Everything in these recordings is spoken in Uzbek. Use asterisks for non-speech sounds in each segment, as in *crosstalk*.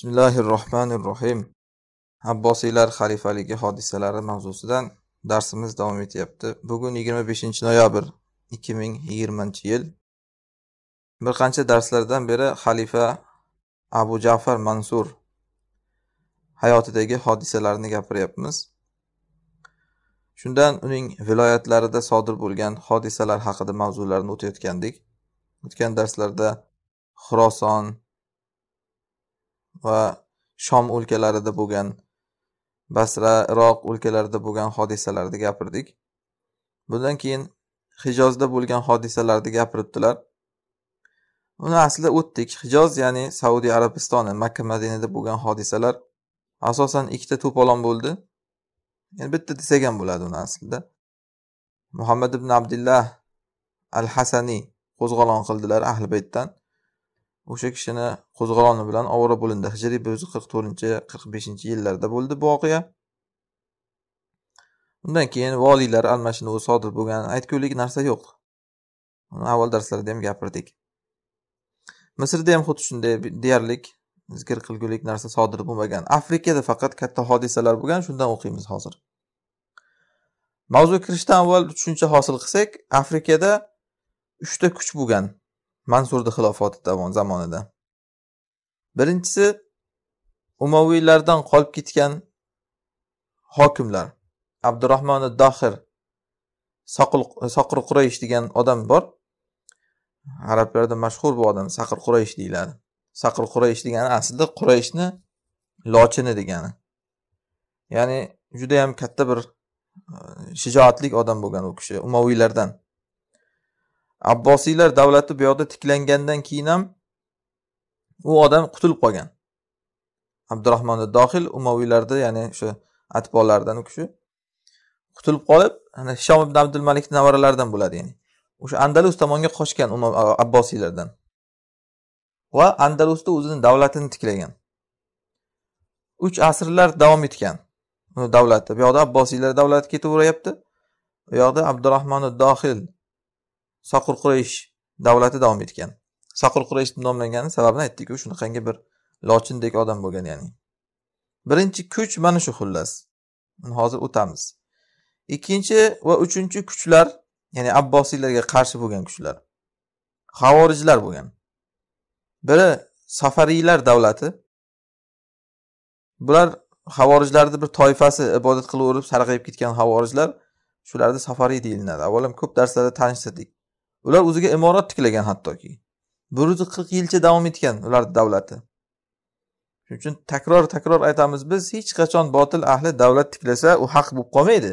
bismillahi rohmanir rohim abbosiylar xalifaligi hodisalari mavzusidan darsimiz davom etyapti. Bugun yigirma beshinchi noyabr ikki ming yigirmanchi yil. Bir qancha darslardan beri xalifa abu jafar mansur hayotidagi hodisalarni gapiryapmiz. Shundan uning viloyatlarida sodir bo'lgan hodisalar haqida mavzularni o'tayotgandik. O'tgan darslarda xuroson va shom o'lkalarida bo'lgan basra iroq o'lkalarida bo'lgan hodisalarni gapirdik. Bundan keyin hijozda bo'lgan hodisalarni gapiribdilar. Uni aslida o'tdik. Hijoz ya'ni saudiya arabistoni makka madinada bo'lgan hodisalar asosan ikkita to'polon bo'ldi. Yani bitta desak ham bo'ladi uni aslida. Muhammad ibn abdullah al hasaniy qo'zg'olon qildilar ahli baytdan. O'sha kishini qo'zg'oloni bilan ovora bo'lindi. Hijriy bir yuz qirq to'rtinchi qirq beshinchi yillarda bo'ldi bu voqea. Undan keyin voliylar almashinuvi sodir bo'lgan aytgulik narsa yo'q. Uni avval darslarda ham gapirdik. Misrda ham xuddi shunday deyarli zikr qilgulik narsa sodir bo'lmagan. Afrikada faqat katta hodisalar bo'lgan shundan o'qiymiz hozir. Mavzuga kirishdan avval tushuncha hosil qilsak afrikada uchta kuch bo'lgan. Mansurni xilofati zamonida. Birinchisi umaviylardan qolib ketgan hokimlar. Abdurahmon dohir soqir quraysh degan odam bor. Arablarda mashhur bu odam saqir quraysh deyiladi. Saqir quraysh degani aslida qurayshni lochini degani. Ya'ni judayam katta bir e, shijoatlik shijoatli odam bo'lgan u kishi umaviylardan. Abbosiylar davlati bu yoqda tiklangandan keyin ham u odam qutulib qolgan. Abdurahmon dohil umaviylarda ya'ni o'sha atbolaridan u kishi qutulib qolib ana hishom ibn abdul malikni nevaralaridan bo'ladi ya'ni o'sha andalus tomonga qochgan abbosiylardan. Va andalusda o'zini davlatini tiklagan. Uch asrlar davom etgan davlati bu yoqda abbosiylar davlati ketaveryapti bu yoqda abdurahmon dohil soqir quraysh davlati davom etgan. Soqir quraysh deb nomlangani sababini aytdikku shunaqangi bir lochindek odam bo'lgan ya'ni. Birinchi kuch mana shu xullas. Uni hozir o'tamiz. Ikkinchi va uchinchi kuchlar ya'ni abbosiylarga qarshi bo'lgan kuchlar. Havorijlar bo'lgan. Biri safariylar davlati. Bular havorijlarni bir toifasi ibodat qilaverib sarg'ayib ketgan havorijlar shularni safariy deyilinadi avvalam ko'p darslarda tanishtirdik. Ular o'ziga imorat tiklagan hattoki. Bir yuz qirq yilcha davom etgan ularni davlati. Shuning uchun takror takror aytamiz biz hech qachon botil ahli davlat tiklasa u haq bo'lib qolmaydi.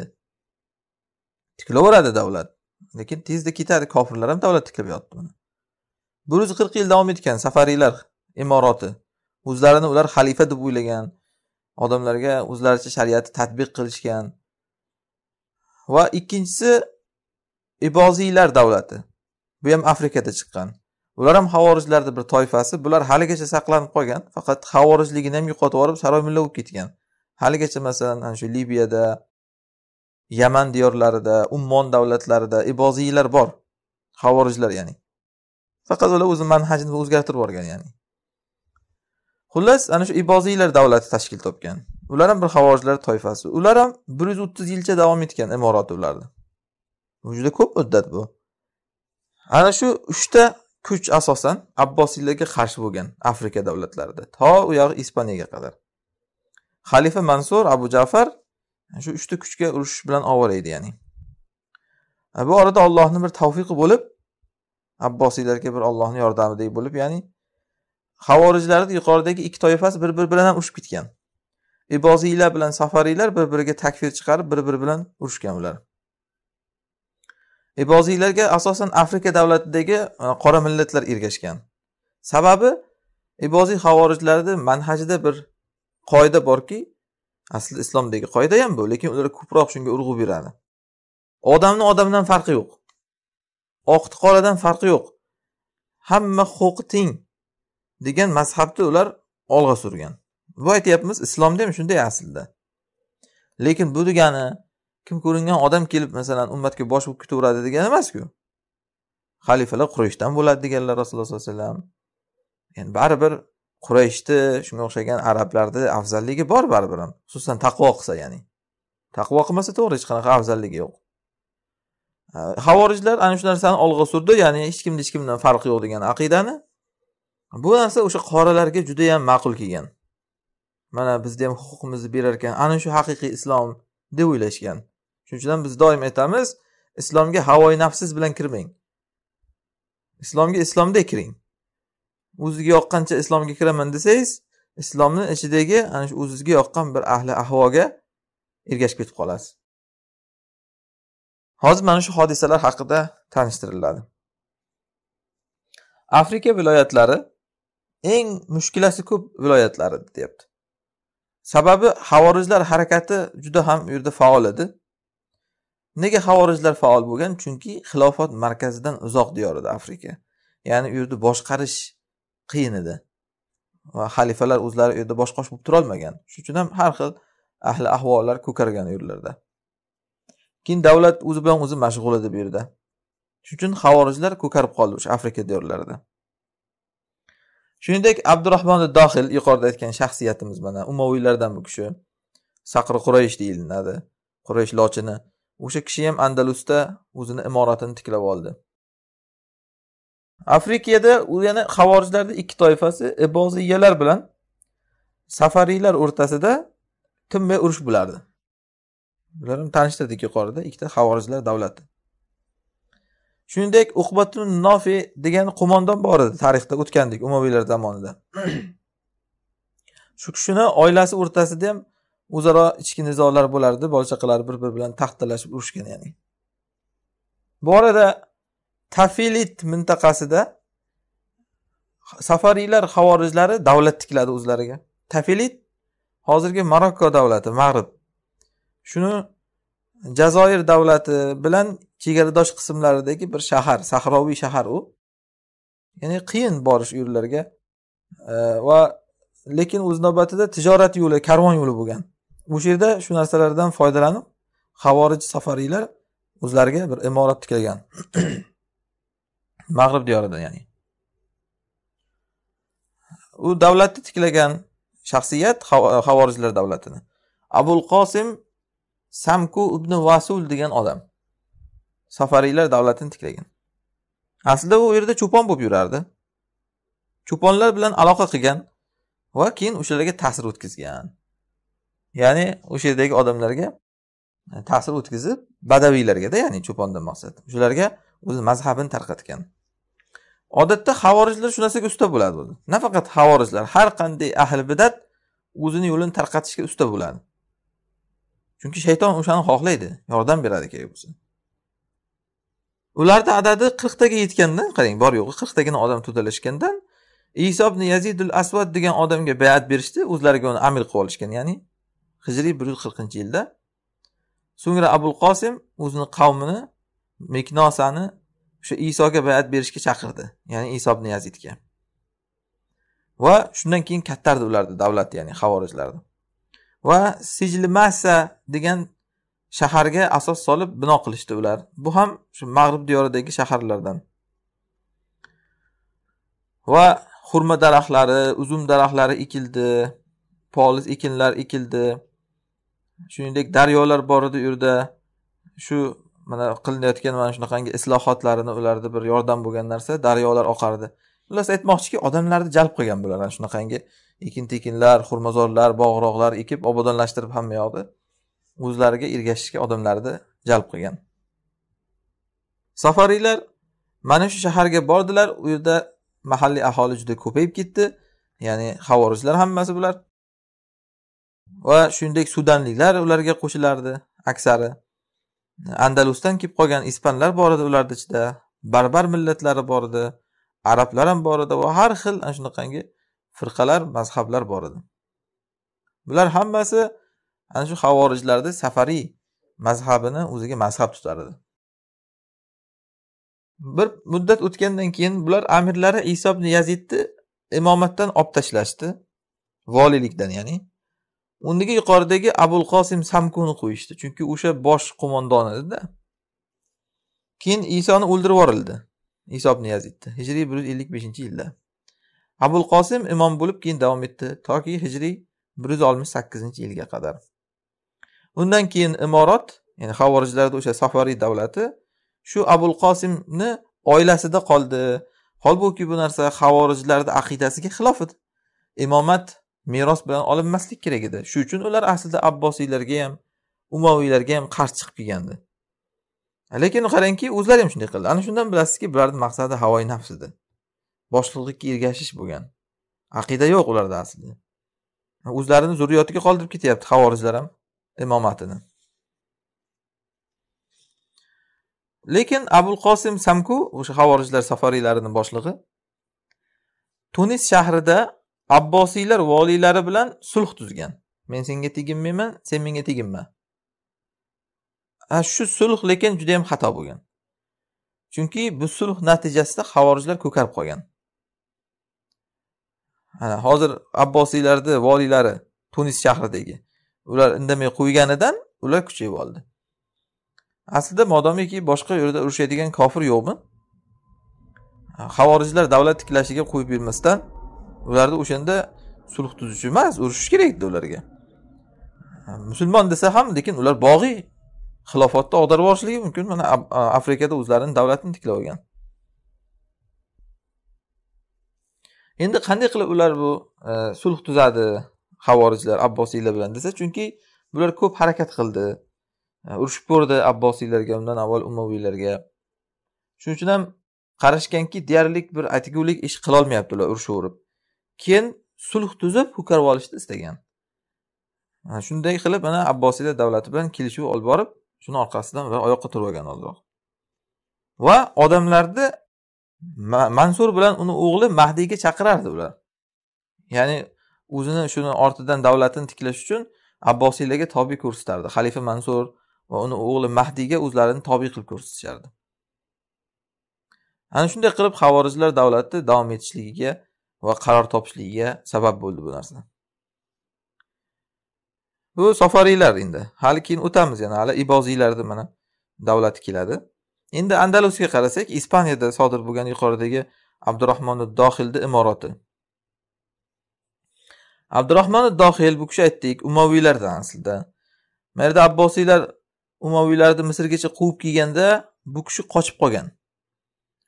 Tiklaveradi davlat lekin tezda ketadi. Kofirlar ham davlat tiklab yotdi bir yuz qirq yil davom etgan safariylar imorati o'zlarini ular xalifa deb o'ylagan odamlarga o'zlaricha shariatni tadbiq qilishgan. Va ikkinchisi iboziylar davlati. Bu ham afrikada chiqqan. Ular ham havorijlarni bir toifasi. Bular haligacha saqlanib qolgan faqat havorijligini ham yo'qotib yuborib saroymulla bo'lib ketgan. Haligacha masalan ana shu libiyada yaman diyorlarida ummon davlatlarida iboziylar bor. Havorijlar ya'ni. Faqat ular o'zi manhajini o'zgartirib yuborgan ya'ni. Xullas ana shu iboziylar davlati tashkil topgan. Ular ham bir havorijlar toifasi. Ular ham bir yuz o'ttiz yilcha davom etgan imorati ularni bu juda ko'p muddat bu. Ana shu uchta kuch asosan abbosiylarga qarshi bo'lgan afrika davlatlarida to u yog'i ispaniyaga qadar. Xalifa mansur abu jafar shu uchta kuchga urushish bilan ovora edi ya'ni. Bu orada ollohni bir tavfiqi bo'lib abbosiylarga bir ollohni yordamidek bo'lib ya'ni havorijlarni yuqoridagi ikki toifasi bir biri bilan ham urushib ketgan. Iboziylar bilan safariylar bir biriga takfir chiqarib bir biri bilan urushgan ular. Iboziylarga asosan afrika davlatidagi e, qora millatlar ergashgan. Sababi iboziy havorijlarni manhajida bir qoida borki aslida islomdagi qoida ham bu lekin ular ko'proq shunga urg'u beradi. Odamni odamdan farqi yo'q. Oqni qoradan farqi yo'q. Hamma huquqi teng degan mazhabni ular olg'a surgan. Bu aytyapmiz islomda ham shunday aslida. Lekin bu degani kim ko'ringan odam kelib masalan ummatga bosh bo'lib ketaveradi degani emasku. Xalifalar qurayshdan bo'ladi deganlar rasululloh sollallohu alayhi vasallam. Endi baribir qurayshni shunga o'xshagan arablarni afzalligi bor baribir ham. Xususan taqvo qilsa ya'ni. Taqvo qilmasa to'g'ri hech qanaqa afzalligi yo'q. Э, Havorijlar ana shu narsani olg'a surdi ya'ni hech kimni hech kimdan farqi yo'q degan aqidani. Bu narsa o'sha qoralarga judayam ma'qul kelgan. Mana bizda ham huquqimizni berar ekan ana shu haqiqiy islom deb o'ylashgan. Shuning uchun ham biz doim aytamiz islomga havoyi nafsiz bilan kirmang. Islomga islomdek kiring. O'ziga yoqqancha islomga kiraman desangiz islomni ichidagi ana shu o'zizga yoqqan bir ahli ahvoga ergashib ketib qolasiz. Hozir mana shu hodisalar haqida tanishtiriladi. Afrika viloyatlari eng mushkulasi ko'p viloyatlari deyapti. Sababi havorijlar harakati juda ham u yerda faol edi. Nega havorijlar faol bo'lgan? Chunki xilofat markazidan uzoq diyor edi afrika. Ya'ni u yerda boshqarish qiyin edi. Va xalifalar o'zlari u yerda boshqarish bo'lib turolmagan. Shuning uchun ham har xil ahli ahvollar ko'kargan u yerlarda keyin davlat o'zi bilan o'zi mashg'ul edi bu yerda. Shuning uchun havorijlar ko'karib qoldi o'sha afrika diyorlarida. Shuningdek abdurahmon dohil yuqorida aytgan shaxsiyatimiz mana umoviylardan bu kishi. Saqri quraysh deyiladi. Quraysh lochini o'sha kishi ham andalusda o'zini imoratini tiklab oldi. Afrikada u yana xavorijlarning ikki toifasi iboziyalar bilan safariylar o'rtasida tinmay urush bo'lardi. Bular ham tanishtirdik yuqorida ikkita xavorijlar davlati. Shuningdek uqbatun nofi degan qo'mondon bor edi tarixda o'tgandik umaviylar zamonida. *clears throat* Shu kishini oilasi o'rtasida ham o'zaro ichki nizolar bo'lardi bola chaqalar bir biri bilan taxtalashib urushgan ya'ni. Bu orada tafilit mintaqasida safariylar havorijlari davlat tikladi o'zlariga. Tafilit hozirgi marokko davlati mag'rib. Shuni jazoir davlati bilan chegaradosh qismlaridagi bir shahar sahroviy shahar u. Ya'ni qiyin borish u yerlarga e, va lekin o'z navbatida tijorat yo'li karvon yo'li bo'lgan. O'sha yerda shu narsalardan foydalanib havorij safariylar o'zlariga bir imorat tiklagan. *clears throat* Mag'rib diyorida ya'ni. U davlatni tiklagan shaxsiyat havorijlar davlatini. Abul qosim samku ibn vasul degan odam safariylar davlatini tiklagan. Aslida u yerda cho'pon bo'lib yurardi. Cho'ponlar bilan aloqa qilgan va keyin o'shalarga ta'sir o'tkazgan. Ya'ni o'sha yerdagi odamlarga e, ta'sir o'tkazib badaviylargada ya'ni cho'pondan maqsad. O'shalarga o'zi mazhabini tarqatgan. Odatda havorijlar shu narsaga usta bo'ladi o'zi. Nafaqat havorijlar har qanday ahli bidat o'zini yo'lini tarqatishga usta bo'ladi. Chunki shayton o'shani xohlaydi yordam beradi kerak bo'lsa. Ularni adadi qirqtaga yetganda qarang bor yo'g'i qirqtagina odam to'dalashgandan iso ibn yazidul asvad degan odamga bayat berishdi o'zlariga uni amir qilib olishgan ya'ni hijriy bir yuz qirqinchi yilda. So'ngra abul qosim o'zini qavmini meknosani o'sha isoga bayat berishga chaqirdi ya'ni iso ibn yazidga. Va shundan keyin kattardi ularni davlat ya'ni havorijlarni va sijlimasa degan shaharga asos solib bino qilishdi ular. Bu ham shu mag'rib diyoridagi shaharlardan. Va xurma daraxtlari uzum daraxtlari ekildi polis ekinlar ekildi. Shuningdek daryolar bor edi u yerda shu mana qilinayotgan mana shunaqangi islohotlarini ularda bir yordam bo'lgan narsa daryolar oqardi. Xullas aytmoqchiki odamlarni jalb qilgan bular ana shunaqangi ekin tekinlar xurmozorlar bog'roqlar ekib obodonlashtirib hamma yoqni o'zlariga ergashishga odamlarni jalb qilgan. Safariylar mana shu shaharga bordilar u yerda mahalliy aholi juda ko'payib ketdi. Ya'ni havorijlar hammasi bular va shuningdek sudanliklar ularga qo'shilardi aksari. Andalusdan kelib qolgan ispanlar bor edi ularni ichida barbar millatlari bor edi arablar ham bor edi va har xil ana shunaqangi firqalar mazhablar bor edi. Bular hammasi ana shu havorijlarni safariy mazhabini o'ziga mazhab tutar edi. Bir muddat o'tgandan keyin bular amirlari iso ibn yazidni imomatdan olib tashlashdi voliylikdan ya'ni undagi yuqoridagi abul qosim samkuni qo'yishdi. Chunki o'sha bosh qo'mondon edida. Keyin isoni o'ldirib yuborildi. Iso ibn yazidni. Hijriy bir yuz ellik beshinchi yilda. Abul qosim imom bo'lib keyin davom etdi. Toki hijriy bir yuz oltmish sakkizinchi yilga qadar. Undan keyin imorat ya'ni havorijlarni o'sha safariy davlati shu abul qosimni oilasida qoldi. Holbuki bu narsa havorijlarni aqidasiga xilof edi. Imomat meros bilan olinmaslik kerak edi. Shu uchun ular aslida abbosiylarga ham umaviylarga ham qarshi chiqib kelgandi. Lekin qarangki o'zlari ham shunday qildi. Ana shundan bilasizki bularni maqsadi havoyi nafs edi. Boshliqlikka ergashish bo'lgan. Aqida yo'q ularda aslida. O'zlarini zurriyotiga qoldirib ketyapti havorijlar ham imomatini. Lekin abul qosim samku o'sha havorijlar safariylarini boshlig'i tunis shahrida abbosiylar voliylari bilan sulh tuzgan. Men senga teginmayman sen menga teginma. Shu sulh lekin juda yam xato bo'lgan. Chunki bu sulh natijasida havorijlar ko'karib qolgan. Ana hozir abbosiylarni voliylari tunis shahridagi ular indamay qo'yganidan ular kuchayib oldi. Aslida modomiki boshqa yerda urushadigan kofir yo'qmi? Havorijlar davlat tiklashiga qo'yib bermasdan ularni o'shanda sulh tuzish emas urushish kerak edi ularga. Musulmon desa ham lekin ular bog'iy xilofatni ag'darib yuborishligi mumkin. Mana afrikada o'zlarini davlatini tiklab olgan. Endi qanday qilib ular bu e, sulh tuzadi havorijlar abbosiylar bilan desa chunki bular ko'p harakat qildi. E, urushib ko'rdi abbosiylarga undan avval umaviylarga shuning uchun ham qarashganki deyarli bir aytgulik ish qilolmayapti ular urushaverib keyin sulh tuzib ko'karib olishni istagan. Shunday qilib mana abbosiylar davlati bilan kelishuv olib borib shuni orqasidan va oyoqqa turib olgan ozroq va odamlarni mansur bilan uni o'g'li mahdiyga chaqirardi ular ya'ni o'zini shuni ortidan davlatini tiklash uchun abbosiylarga tobe ko'rsatardi. Xalifa mansur va uni o'g'li mahdiyga o'zlarini tobe qilib ko'rsatishardi. Ana shunday qilib havorijlar davlati davom etishligiga va qaror topishligiga sabab bo'ldi bu narsa. Bu safariylar endi. Hali keyin o'tamiz yana hali iboziylarni mana davlati keladi. Endi andalusga qarasak ispaniyada sodir bo'lgan yuqoridagi abdurahmon dohilni imorati abdurahmon dohil bu kishi aytdik umaviylardan aslida. Mana yerda abbosiylar umaviylarni misrgacha quvib kelganda bu kishi qochib qolgan.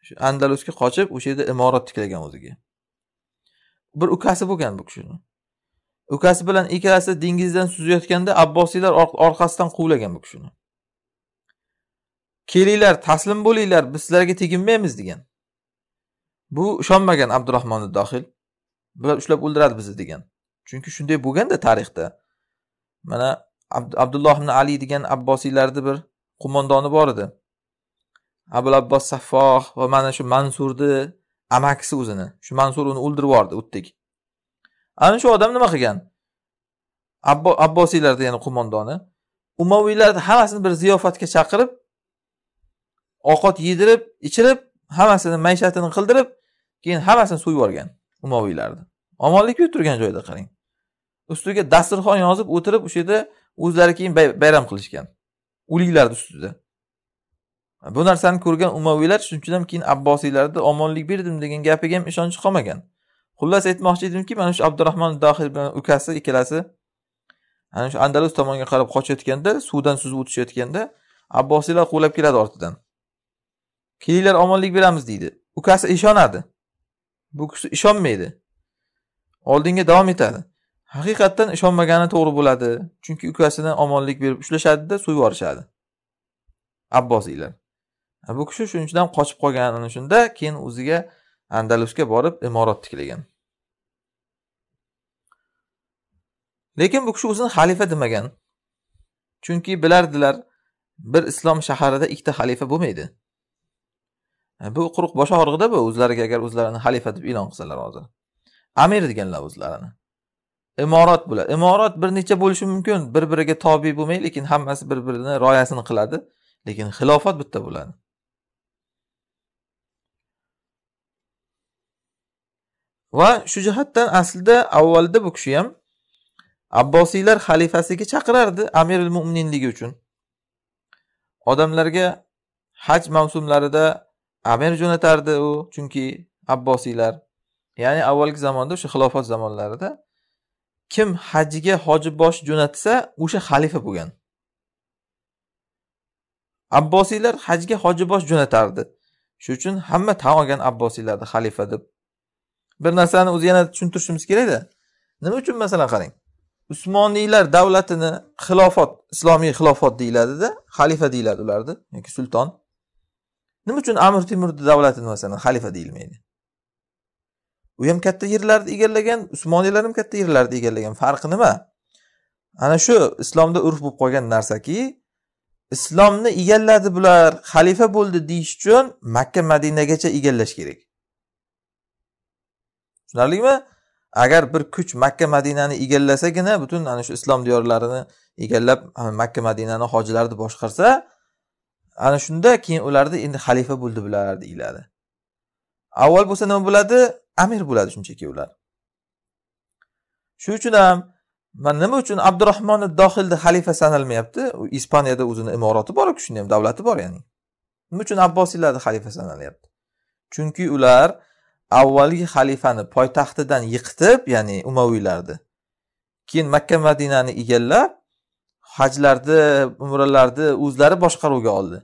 Shu andalusga qochib o'sha yerda imorat tiklagan o'ziga. Bir ukasi bo'lgan bu kishini. Ukasi bilan ikkalasi dengizdan suzayotganda abbosiylar orqasidan quvlagan bu kishini. Kelinglar taslim bo'linglar biz sizlarga teginmaymiz degan. Bu ishonmagan abdurahmon dohil bular ushlab o'ldiradi bizni degan. Chunki shunday bo'lganda tarixda mana abdulloh ibn ali degan abbosiylarni bir qo'mondoni bor edi. Abul abbos saffoh va mana shu mansurni amakisi o'zini. Shu mansur uni o'ldirib yubordi o'tdek ana shu odam nima qilgan? Abbosiylarni ya'ni qo'mondoni. Umaviylarni hammasini bir ziyofatga chaqirib ovqat yedirib ichirib hammasini maishatini qildirib keyin hammasini so'yib yuborgan umaviylarni. Omonlik turgan joyda qarang. Ustiga dasturxon yozib o'tirib o'sha yerda o'zlari keyin bayram qilishgan. O'liklarni ustida. Bu narsani ko'rgan umaviylar shunchidan keyin abbosiylarni omonlik berdim degan gapiga ham ishonchi qolmagan. Xullas aytmoqchi edimki mana shu abdurahmon dohil bilan ukasi ikkalasi ana shu andalus tomonga qarab qochayotganda suvdan suzib o'tishayotganda abbosiylar quvlab keladi ortidan. Kelinglar omonlik beramiz deydi. Ukasi ishonadi. Bu kishi ishonmaydi. Oldinga davom etadi. Haqiqatdan ishonmagani to'g'ri bo'ladi. Chunki ukasini omonlik berib ushlashadida so'yib yuborishadi abbosiylar. Bu kishi shuning uchun ham qochib qolgan ana shunda keyin o'ziga andalusga borib imorat tiklagan. Lekin bu kishi o'zini xalifa demagan. Chunki bilardilar bir islom shaharida ikkita xalifa bo'lmaydi. Bu quruq bosh og'rig'ida bu o'zlariga agar o'zlarini xalifa deb e'lon qilsalar hozir. Amir deganlar o'zlarini. Imorat bo'ladi imorat bir necha bo'lishi mumkin bir biriga tobe bo'lmay lekin hammasi bir birini rioyasini qiladi. Lekin xilofat bitta bo'ladi. Va shu jihatdan aslida avvalda bu kishi ham abbosiylar xalifasiga chaqirardi amirul mo'mininligi uchun. Odamlarga haj mavsumlarida amir jo'natardi u chunki abbosiylar ya'ni avvalgi zamonda o'sha xilofat zamonlarida kim hajga hoji bosh jo'natsa o'sha xalifa bo'lgan. Abbosiylar hajga hoji bosh jo'natardi. Shuning uchun hamma tan olgan abbosiylarni xalifa deb bir narsani o'zi yana tushuntirishimiz kerakda nima uchun masalan qarang? Usmoniylar davlatini xilofat islomiy xilofat deyiladida xalifa deyiladi ularni yoki sulton. Nima uchun amir temurni davlatini masalan xalifa deyilmaydi? U ham katta yerlarni egallagan usmoniylar ham katta yerlarni egallagan. Farqi nima? Ana shu islomda urf bo'lib qolgan narsaki islomni egalladi bular xalifa bo'ldi deyish uchun makka madinagacha egallash kerak. Tushunarlimi? Agar bir kuch makka madinani egallasagina butun ana shu islom diyorlarini egallab makka madinani hojilarni boshqarsa ana shunda keyin ularni endi xalifa bo'ldi bular deyiladi. Avval bo'lsa nima bo'ladi? Amir bo'ladi shunchaki ular. Shuning uchun ham man nima uchun abdurahmon dohilni xalifa sanalmayapti? U ispaniyada o'zini imorati bor kishini ham davlati bor ya'ni. Nima uchun abbosiylarni xalifa sanalyapti chunki ular avvalgi xalifani poytaxtidan yiqitib ya'ni umaviylarni keyin makka madinani egallab hajlarni umralarni o'zlari boshqaruvga oldi.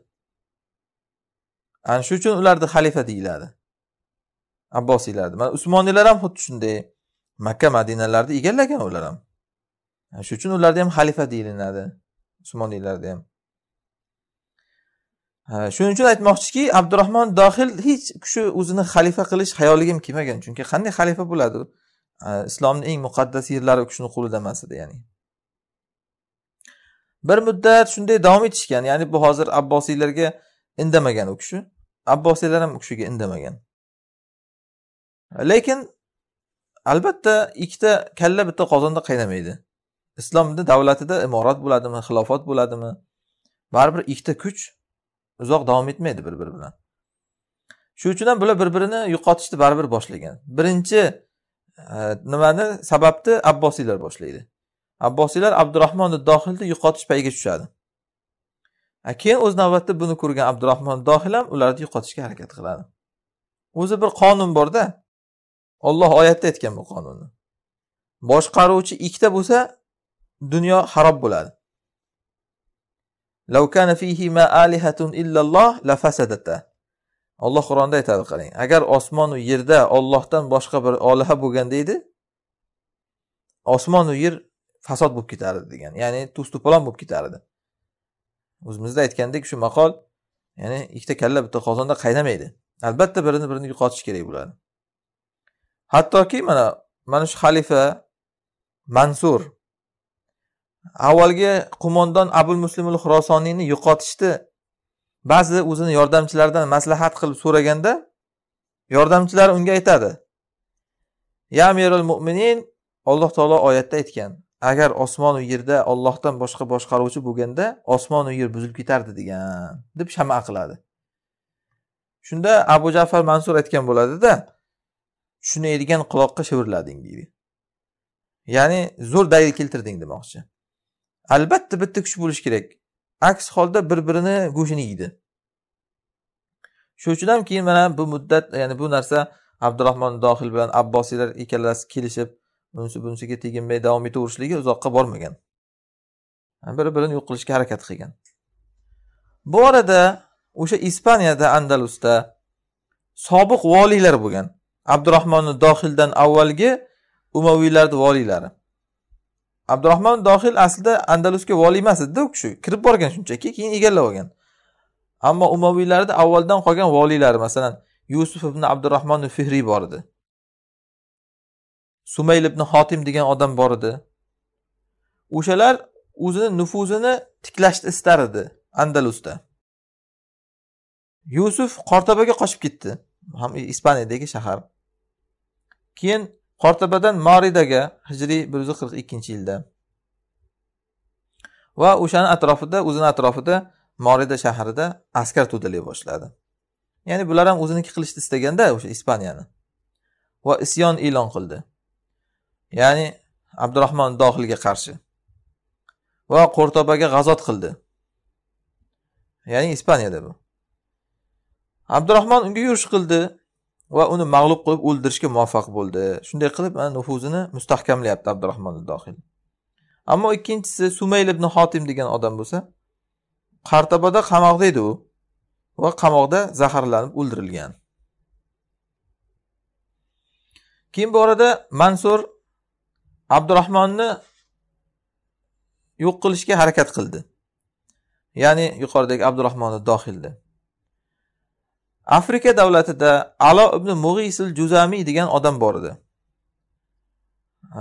Ana shu uchun ularni xalifa deyiladi. Abbosiylarni. Mana usmoniylar ham xuddi shunday makka madinalarni egallagan ular ham. Shuning uchun ularni ham xalifa deyilinadi usmoniylarda ham. Shuning uchun aytmoqchiki abdurahmon dohil hech kishi o'zini xalifa qilish xayoliga ham kelmagan. Chunki qanday xalifa bo'ladi? Islomni eng muqaddas yerlari u kishini qo'lida emas edi ya'ni. Bir muddat shunday davom etishgan ya'ni bu hozir abbosiylarga indamagan u kishi. Abbosiylar ham u kishiga indamagan. Lekin albatta ikkita kalla bitta qozonda qaynamaydi. Islomni davlatida imorat bo'ladimi xilofat bo'ladimi? Baribir ikkita kuch uzoq davom etmaydi bir biri bilan. Shuning uchun ham bular bir birini yo'qotishni baribir boshlagan. Birinchi e, nimani? Sababni abbosiylar boshlaydi. Abbosiylar abdurahmon dohilni yo'qotish payiga tushadi. Keyin o'z navbatida buni ko'rgan abdurahmon dohil ham ularni yo'qotishga harakat qiladi. O'zi bir qonun borda olloh oyatda aytgan bu qonunni. Boshqaruvchi ikkita bo'lsa dunyo harob bo'ladi. Olloh qur'onda aytadi qarang agar osmonu yerda ollohdan boshqa bir oliha bo'lgan deydi osmonu yer fasod bo'lib ketardi degan ya'ni tuz to'polon bo'lib ketardi o'zimizda aytgandek shu maqol ya'ni ikkita kalla bitta qozonda qaynamaydi albatta birini birini yo'qotish kerak bo'ladi hattoki mana mana shu xalifa mansur avvalgi qo'mondon abul muslimul xurosoniyni yo'qotishni ba'zi o'zini yordamchilaridan maslahat qilib so'raganda yordamchilari unga aytadi. Ya amirul mo'minin alloh taolo oyatda aytgan agar osmonu yerda ollohdan boshqa boshqaruvchi bo'lganda osmonu yer buzilib ketardi degan deb shama qiladi. Shunda abu jafar mansur aytgan bo'ladida tushunadigan quloqqa shivirlading deydi. Ya'ni zo'r dalil keltirding demoqchi. Albatta bitta kuch bo'lishi kerak. Aks holda bir birini go'shtini yeydi. Shuning uchun ham keyin mana bu muddat ya'ni bu narsa abdurahmon dohil bilan abbosiylar ikkalasi kelishib bunisi bunisiga teginmay davom etaverishligi uzoqqa bormagan. Bir birini yo'q qilishga harakat qilgan. Bu orada o'sha ispaniyada andalusda sobiq voliylar bo'lgan. Abdurahmon dohildan avvalgi umaviylarni voliylari. Abdurahmon dohil aslida andalusga voliy emas edida u kishi. Kirib borgan shunchaki keyin egallab olgan. Ammo umaviylarda avvaldan qolgan voliylari masalan yusuf ibn abdurahmon fihriy bor edi. Sumayl ibn xotim degan odam bor edi. O'shalar o'zini nufuzini tiklashni istar edi andalusda. Yusuf qortabaga qochib ketdi. Ham ispaniyadagi shahar. Keyin qortabadan moridaga hijriy bir yuz qirq ikkinchi yilda va o'shani atrofida o'zini atrofida morida shahrida askar to'dalay boshladi. Ya'ni bular ham o'ziniki qilishni istaganda o'sha ispaniyani va isyon e'lon qildi. Ya'ni abdurahmon dohilga qarshi va qo'rtobaga g'azot qildi. Ya'ni ispaniyada bu. Abdurahmon unga yurish qildi. Va uni mag'lub qilib o'ldirishga muvaffaq bo'ldi. Shunday qilib mana nufuzini mustahkamlayapti abdurahmon dohil ammo ikkinchisi sumayl ibn hotim degan odam bo'lsa qartabada qamoqda edi u va qamoqda zaharlanib o'ldirilgan. Keyin bu orada mansur abdurahmonni yo'q qilishga harakat qildi. Ya'ni yuqoridagi abdurahmonni dohilni. Afrika davlatida alo ibn mug'isil juzamiy degan odam bor edi.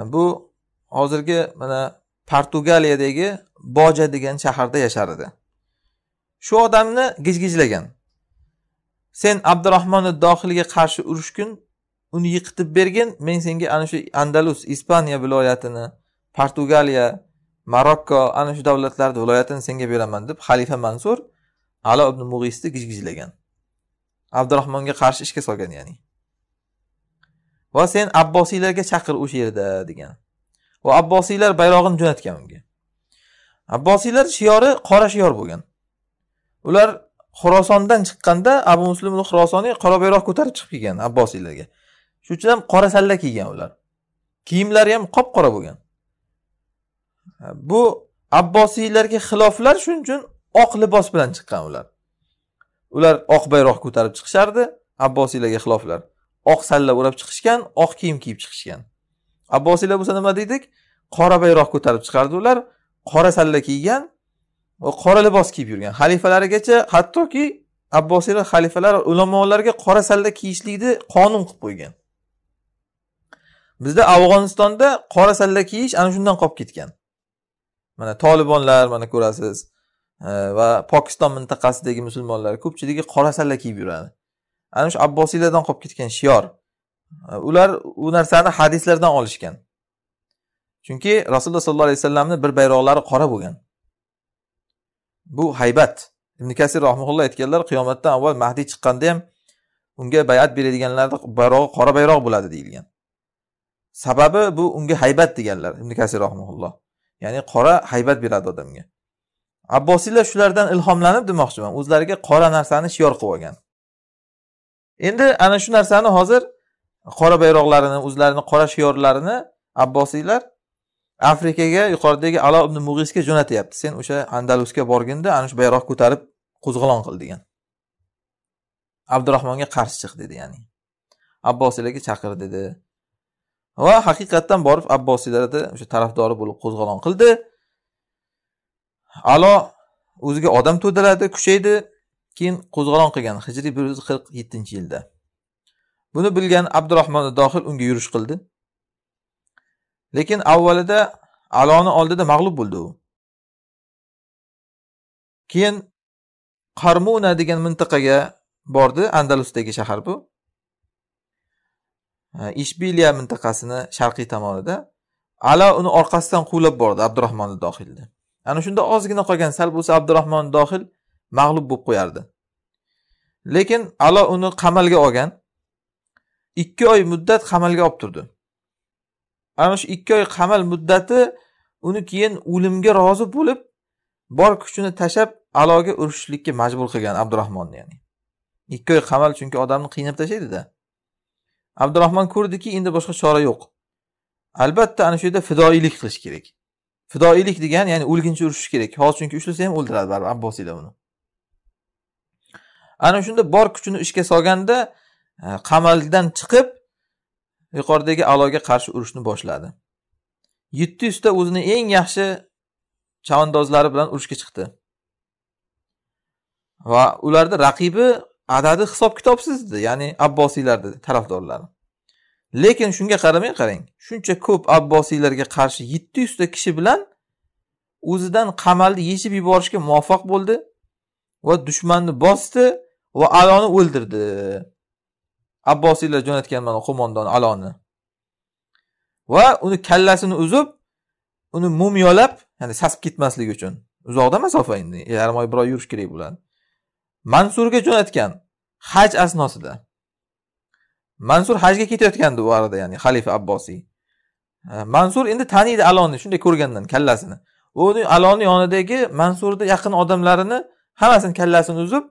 Bu hozirgi mana portugaliyadagi boja degan shaharda yashar edi. Shu odamni gijgijlagan. Sen abdurahmonni dohilga qarshi urushgin uni yiqitib bergin men senga ana shu andalus ispaniya viloyatini portugaliya marokko ana shu davlatlarni viloyatini senga beraman deb xalifa mansur alo ibn mug'isni gijgijlagan. Abdurahmonga qarshi ishga solgan ya'ni. Va sen abbosiylarga chaqir o'sha yerda degan. Va abbosiylar bayrog'ini jo'natgan unga. Abbosiylar shiori qora shior bo'lgan. Ular xurosondan chiqqanda abu muslim xurosoniy qora bayroq ko'tarib chiqib kelgan abbosiylarga. Shuning uchun ham qora salla kiygan ular. Kiyimlari ham qop qora bo'lgan. Bu abbosiylarga xiloflar shuning uchun oq libos bilan chiqqan ular. Ular oq bayroq ko'tarib chiqishardi. Abbosiylarga xiloflar. Oq salla o'rab chiqishgan oq kiyim kiyib chiqishgan. Abbosiylar bo'lsa nima deydik? Qora bayroq ko'tarib chiqardi ular. Qora salla kiygan va qora libos kiyib yurgan. Xalifalarigacha hattoki abbosiylar xalifalar ulamolarga qora salla kiyishlikni qonun qilib qo'ygan. Bizda afg'onistonda qora salla kiyish ana shundan qolib ketgan. Mana tolibonlar mana ko'rasiz. Va pokiston mintaqasidagi musulmonlar ko'pchiligi qora salla kiyib yuradi. Ana shu abbosiylardan qolib ketgan shior. Ular u narsani hadislardan olishgan. Chunki rasululloh sollallohu alayhi vasallamni bir bayroqlari qora bo'lgan. Bu haybat ibn kasir rahmulloh aytganlar qiyomatdan avval mahdiy chiqqanda ham unga bayat beradiganlarni bayrog'i qora bayroq bo'ladi deyilgan. Sababi bu unga haybat deganlar ibn kasir rahmulloh ya'ni qora haybat beradi odamga. Abbosiylar shulardan ilhomlanib demoqchiman. O'zlariga qora narsani shior qilib olgan. Endi ana shu narsani hozir qora bayroqlarini o'zlarini qora shiorlarini abbosiylar afrikaga yuqoridagi alo ibn mug'isga jo'natyapti. Sen o'sha andalusga borginda ana shu bayroq ko'tarib qo'zg'olon qil degan. Abdurahmonga qarshi chiq dedi ya'ni. Abbosiylarga chaqir dedi. Va haqiqatdan borib abbosiylarda o'sha tarafdori bo'lib qo'zg'olon qildi. Alo o'ziga odam to'daladi kuchaydi keyin qo'zg'olon qilgan hijriy bir yuz qirq yettinchi yilda. Buni bilgan abdurahmon dohil unga yurish qildi. Lekin avvalida aloni oldida mag'lub bo'ldi u. Keyin qarmuna degan mintaqaga bordi andalusdagi shahar bu. E, Ishbiliya mintaqasini sharqiy tomonida. Ala uni orqasidan quvlab bordi abdurahmon dohilni ana shunda ozgina qolgan sal bo'lsa abdurahmon dohil mag'lub bo'lib qo'yardi. Lekin alo uni qamalga olgan ikki oy muddat qamalga olib turdi. Ana shu ikki oy qamal muddati uni keyin o'limga rozi bo'lib bor kuchini tashlab aloga urushishlikka majbur qilgan abdurahmonni ya'ni. Ikki oy qamal chunki odamni qiynab tashlaydida. Abdurahmon ko'rdiki endi boshqa chora yo'q. Albatta ana shu yerda fidoyilik qilish kerak. Fidoilik degani ya'ni o'lguncha urushish kerak. Hozir chunki ushlasa ham o'ldiradi baribir abbosiylar uni. Ana shunda bor kuchini ishga solganda e, qamaldan chiqib yuqoridagi aloga qarshi urushni boshladi. Yetti yuzta o'zini eng yaxshi chavandozlari bilan urushga chiqdi. Va ularni raqibi adadi hisob kitobsiz edi ya'ni abbosiylarni tarafdorlari. Lekin shunga qaramay qarang shuncha ko'p abbosiylarga qarshi yetti yuzta kishi bilan o'zidan qamalni yechib yuborishga muvaffaq bo'ldi va dushmanni bosdi va aloni o'ldirdi. Abbosiylar jo'natgan mana qo'mondon aloni. Va uni kallasini uzib uni mumiyolab ya'ni sasib ketmasligi uchun uzoqda masofa endi yarim oy bir oy yurish kerak bo'ladi mansurga jo'natgan haj asnosida. Mansur hajga ketayotgandi u arada ya'ni xalifa abbosiy. Mansur endi taniydi alonni shunday ko'rgandan kallasini. Uni aloni yonidagi mansurni yaqin odamlarini hammasini kallasini uzib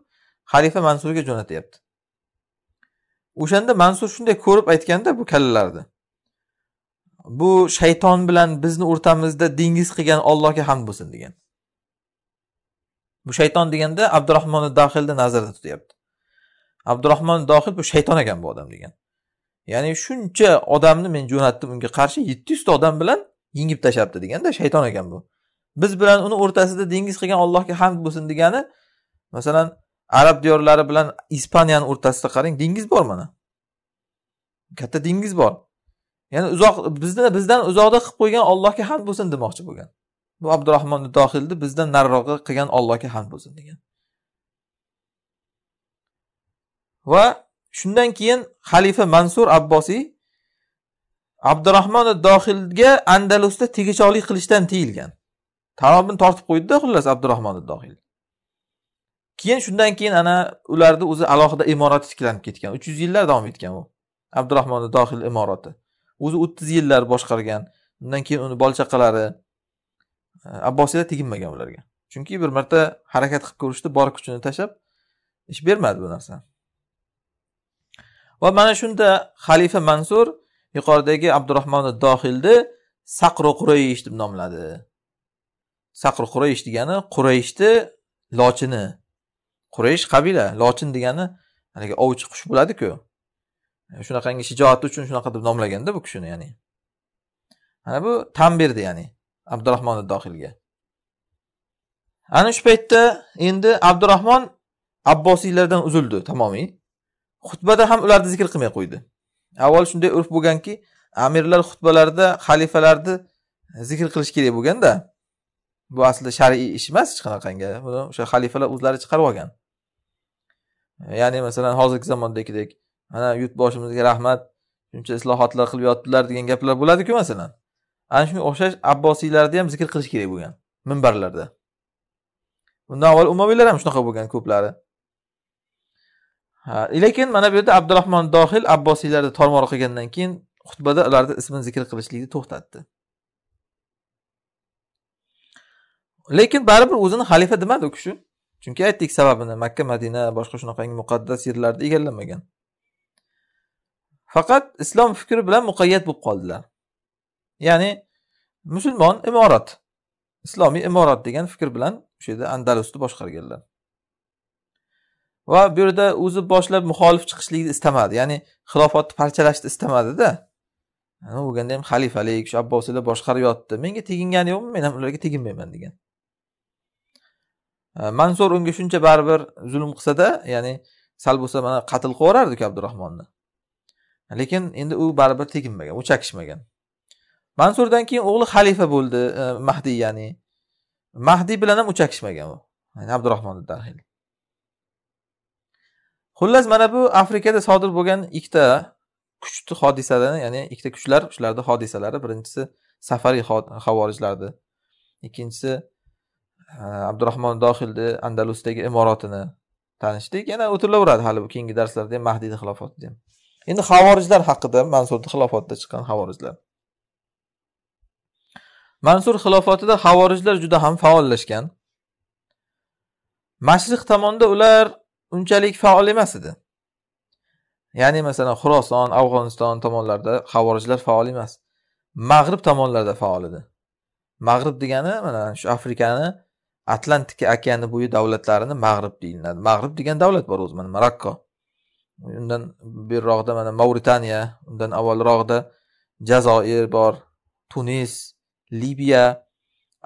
xalifa mansurga jo'natyapti. O'shanda mansur shunday ko'rib aytganda bu kallalarni. Bu shayton bilan bizni o'rtamizda dengiz qilgan ollohga hamd bo'lsin degan. Bu shayton deganda abdurahmonni daxilni nazarda tutyapti. Abdurahmon dohid bu shayton ekan bu odam degan. Ya'ni shuncha odamni men jo'natdim unga qarshi yetti yuzta odam bilan yengib tashlabdi deganda shayton ekan bu. Biz bilan uni o'rtasida dengiz qilgan allohga hamd bo'lsin degani masalan arab diyorlari bilan ispaniyani o'rtasida qarang dengiz bor mana katta dengiz bor. Ya'ni uzoq bizni bizdan uzoqda qilib qo'ygan allohga hamd bo'lsin demoqchi bo'lgan. Bu abdurahmon dohilni bizdan nariroqqa qilgan allohga hamd bo'lsin degan. Va shundan keyin xalifa mansur abbosiy abdurahmon dohilga andalusda tegichoqlik qilishdan tiyilgan. Talobini tortib qo'ydida xullas abdurahmon dohil. Keyin shundan keyin ana ularni o'zi alohida imorati tiklanib ketgan. Uch yuz yillar davom etgan u. Abdurahmon dohil imorati. O'zi o'ttiz yillar boshqargan. Undan keyin uni bola chaqalari e, abbosiylar teginmagan ularga. Chunki bir marta harakat qilib ko'rishdi bor kuchini tashlab ish bermadi bu narsa. Va mana shunda xalifa mansur yuqoridagi abdurahmon dohilni saqro quraysh deb nomladi. Saqro quraysh degani qurayshni lochini quraysh qabila lochin degani haligi ovchi qush bo'ladiku. Shunaqangi shijoati uchun shunaqa deb nomlaganda bu kishini ya'ni. Mana bu tan berdi ya'ni abdurahmon dohilga. Ana shu paytda endi abdurahmon abbosiylardan uzildi tamomiy. Xutbada ham ularni zikr qilmay qo'ydi. Avval shunday urf bo'lganki amirlar xutbalarida xalifalarni zikr qilish kerak bo'lganda bu aslida shar'iy ish emas hech qanaqangi. Buni o'sha xalifalar o'zlari chiqarib olgan. Ya'ni masalan hozirgi zamondagidek mana yurtboshimizga rahmat shuncha islohotlar qilib yotdilar degan gaplar bo'ladiku masalan. Ana shunga o'xshash abbosiylarni ham zikr qilish kerak bo'lgan minbarlarda. Bundan avval umaviylar ham shunaqa bo'lgan ko'plari. Lekin mana bu yerda abdurahmon dohil abbosiylarni tormor qilgandan keyin xutbada ularni ismini zikr qilishlikni to'xtatdi. Lekin baribir o'zini xalifa demadi u kishi. Chunki aytdik sababini makka madina boshqa shunaqangi muqaddas yerlarni egallamagan faqat islom fikri bilan muqayyat bo'lib qoldilar. Ya'ni musulmon imorat islomiy imorat degan fikr bilan o'sha yerda andalusni boshqarganlar. Va bu yerda o'zi boshlab muxolif chiqishlikni istamadi. Ya'ni xilofatni parchalashni istamadida. Nima bo'lganda ham xalifalik shu abbosiylar boshqarib yotdi. Menga tegingani yo'qmi? Men ham ularga teginmayman degan. Mansur unga shuncha baribir zulm qilsada ya'ni sal bo'lsa mana qatl qilib yuborardiku abdurahmonni. Lekin endi u baribir teginmagan u chakishmagan mansurdan keyin o'g'li xalifa bo'ldi e, mahdiy ya'ni mahdiy bilan ham u. Chakishmagan u abdurahmon darhil. Xullas mana bu afrikada sodir bo'lgan ikkita kuchli hodisadan ya'ni ikkita kuchlar shularni hodisalari. Birinchisi safariy havorijlarni ikkinchisi abdurahmon dohilni andalusdagi imoratini tanishdik. Yana o'tilaveradi hali bu keyingi darslarda ham mahdiyni xilofatida ham endi havorijlar haqida mansurni xilofatida chiqqan havorijlar mansur xilofatida havorijlar juda ham faollashgan. Mashriq tomonda ular unchalik faol emas edi. Ya'ni masalan xuroson afg'oniston tomonlarida havorijlar faol emas. Mag'rib tomonlarda faol edi. Mag'rib degani mana shu afrikani atlantika okeani bo'yi davlatlarini mag'rib deyiladi. Mag'rib degan davlat bor o'zi mana marokko. Undan berirog'ida mana mavritaniya undan avvalroqda jazoir bor tunis libiya.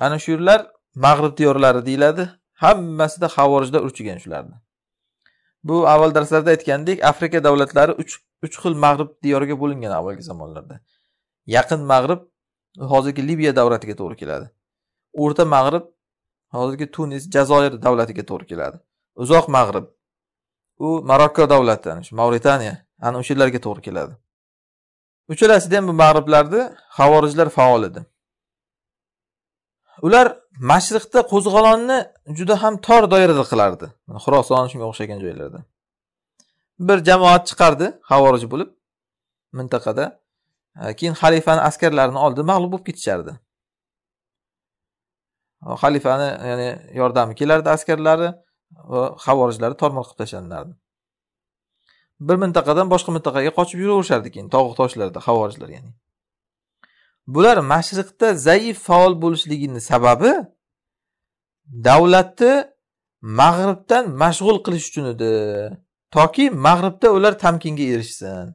Ana shu yerlar mag'rib diyorlari deyiladi. Hammasida havorijlar urchigan shularni. Bu avval darslarda aytgandek afrika davlatlari uch uch xil mag'rib diyoriga bo'lingan avvalgi zamonlarda. Yaqin mag'rib hozirgi libiya davlatiga to'g'ri keladi. O'rta mag'rib hozirgi tunis jazoir davlatiga to'g'ri keladi. Uzoq mag'rib u marokko davlati shu mavritaniya ana o'sha yerlarga to'g'ri keladi. Uchalasida ham bu mag'riblarda havorijlar faol edi. Ular mashriqda qo'zg'olonni juda ham tor doirada qilardi. Xuroson shunga o'xshagan joylarda. Bir jamoat chiqardi havorij bo'lib mintaqada. Keyin xalifani askarlarini oldi mag'lub bo'lib ketishardi. Xalifani ya'ni yordami kelardi askarlari va havorijlari tormor qilib tashlanardi. Bir mintaqadan boshqa mintaqaga qochib yuraverishardi keyin tog' toshlarda havorijlar ya'ni. Bular mashriqda zaif faol bo'lishligini sababi davlatni mag'ribdan mashg'ul qilish uchun edi. Toki mag'ribda ular tamkinga erishsin.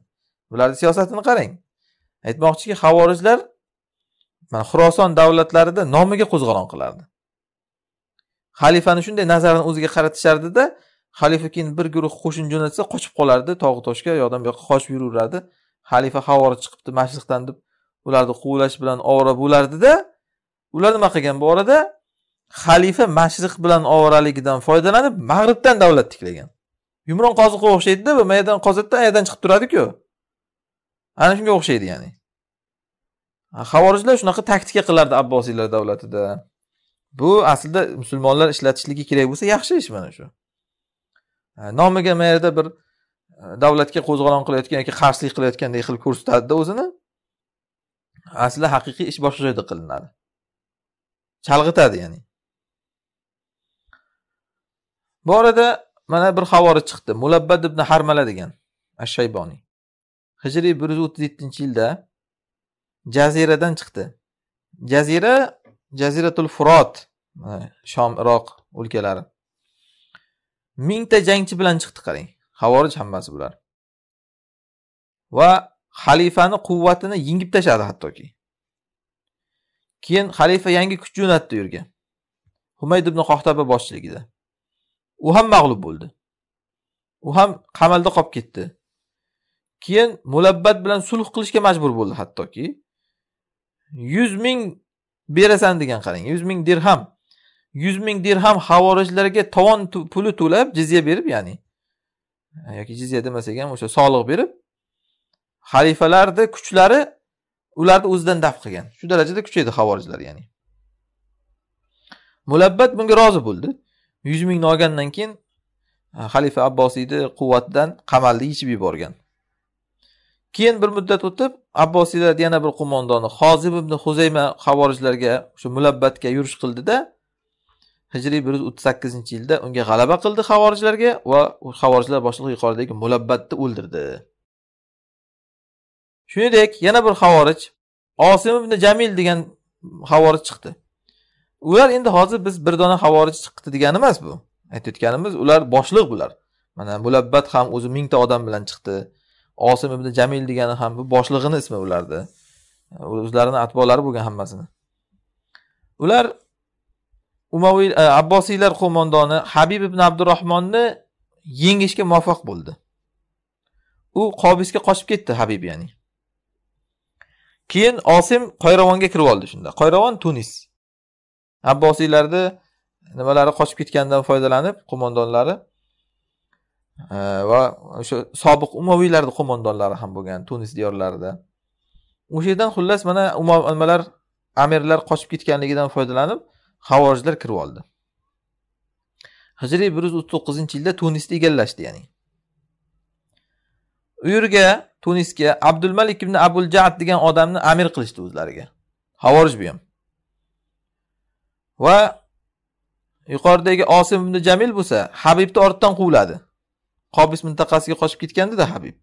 Bularni siyosatini qarang. Aytmoqchiki havorijlar mana xuroson davlatlarida nomiga qo'zg'olon qilardi. Xalifani shunday nazarini o'ziga qaratishardida xalifa keyin bir guruh qo'shin jo'natsa qochib qolardi. Tog'u toshga yoqdan bu yoqqa qochib yuraverardi xalifa havorij chiqibdi mashriqdan deb ularni quvlash bilan ovora bo'lardida ular nima qilgan bu orada? Xalifa mashriq bilan ovoraligidan foydalanib mag'ribdan davlat tiklagan. Yumron qoziqqa o'xshaydida bu mayadan qoziqdan ayadan chiqib turadiku. Ana shunga o'xshaydi ya'ni. Havorijlar shunaqa taktika qilardi abbosiylar davlatida. Bu aslida musulmonlar ishlatishligi kerak bo'lsa yaxshi ish mana shu. Nomiga mayerda bir e, davlatga qo'zg'olon qilayotgan yoki qarshilik qilayotgandek qilib ko'rsatadida o'zini aslida haqiqiy ish boshqa joyda qilinadi. Chalg'itadi ya'ni. Bu orada mana bir havori chiqdi. Mulabbad ibn harmala degan ashayboniy hijriy bir yuz o'ttiz yettinchi yilda jaziradan chiqdi. Jazira jaziratul furot shom iroq o'lkalari. Mingta jangchi bilan chiqdi qarang. Havorij hammasi bular. Va xalifani quvvatini yengib tashladi hattoki. Keyin xalifa yangi kuch jo'natdi u yerga humayd ibn qohtaba boshchiligida. U ham mag'lub bo'ldi. U ham qamalda qolib ketdi. Keyin mulabbat bilan sulh qilishga majbur bo'ldi hattoki. Yuz ming berasan degan qarang yuz ming dirham. Yuz ming dirham havorijlarga tovon puli to'lab jizya berib ya'ni yoki jizya demasak ham o'sha soliq berib xalifalarni kuchlari ularni o'zidan daf qilgan. Shu darajada kuchaydi havorijlar ya'ni. Mulabbat bunga rozi bo'ldi. Yuz mingni olgandan keyin e, xalifa abbosiyni quvvatidan qamalni yechib yuborgan. Keyin bir muddat o'tib abbosiylar yana bir qo'mondoni hozib ibn huzayma havorijlarga o'sha mulabbatga yurish qildida hijriy bir yuz o'ttiz sakkizinchi yilda unga g'alaba qildi havorijlarga va havorijlar boshlig'i yuqoridagi mulabbatni o'ldirdi. Shuningdek yana bir havorij osim ibn jamil degan havorij chiqdi. Ular endi hozir biz bir dona havorij chiqdi degani emas bu aytayotganimiz ular boshliq bular. Mana mulabbat ham o'zi mingta odam bilan chiqdi. Osim ibn jamil degani ham bu boshlig'ini ismi ularni o'zlarini atbolari bo'lgan hammasini. Ular umaviy e, abbosiylar qo'mondoni habib ibn abdurahmonni yengishga muvaffaq bo'ldi. U qobisga qochib ketdi habib ya'ni. Keyin osim qoyravonga kirib oldi shunda. Qoyravon tunis. Abbosiylarni nimalari qochib ketganidan foydalanib qo'mondonlari e, va o'sha sobiq umaviylarni qo'mondonlari ham bo'lgan tunis diyorlarida. O'sha yerdan xullas mana nimalar amirlar qochib ketganligidan foydalanib havorijlar kirib oldi. Hijriy bir yuz o'ttiz to'qqizinchi yilda tunisni egallashdi ya'ni. U yerga tunisga abdulmalik ibn abul jaad degan odamni amir qilishdi o'zlariga. Havorij bu ham. Va yuqoridagi osim ibn jamil bo'lsa habibni ortdan quvladi. Qobis mintaqasiga qochib ketgandida habib.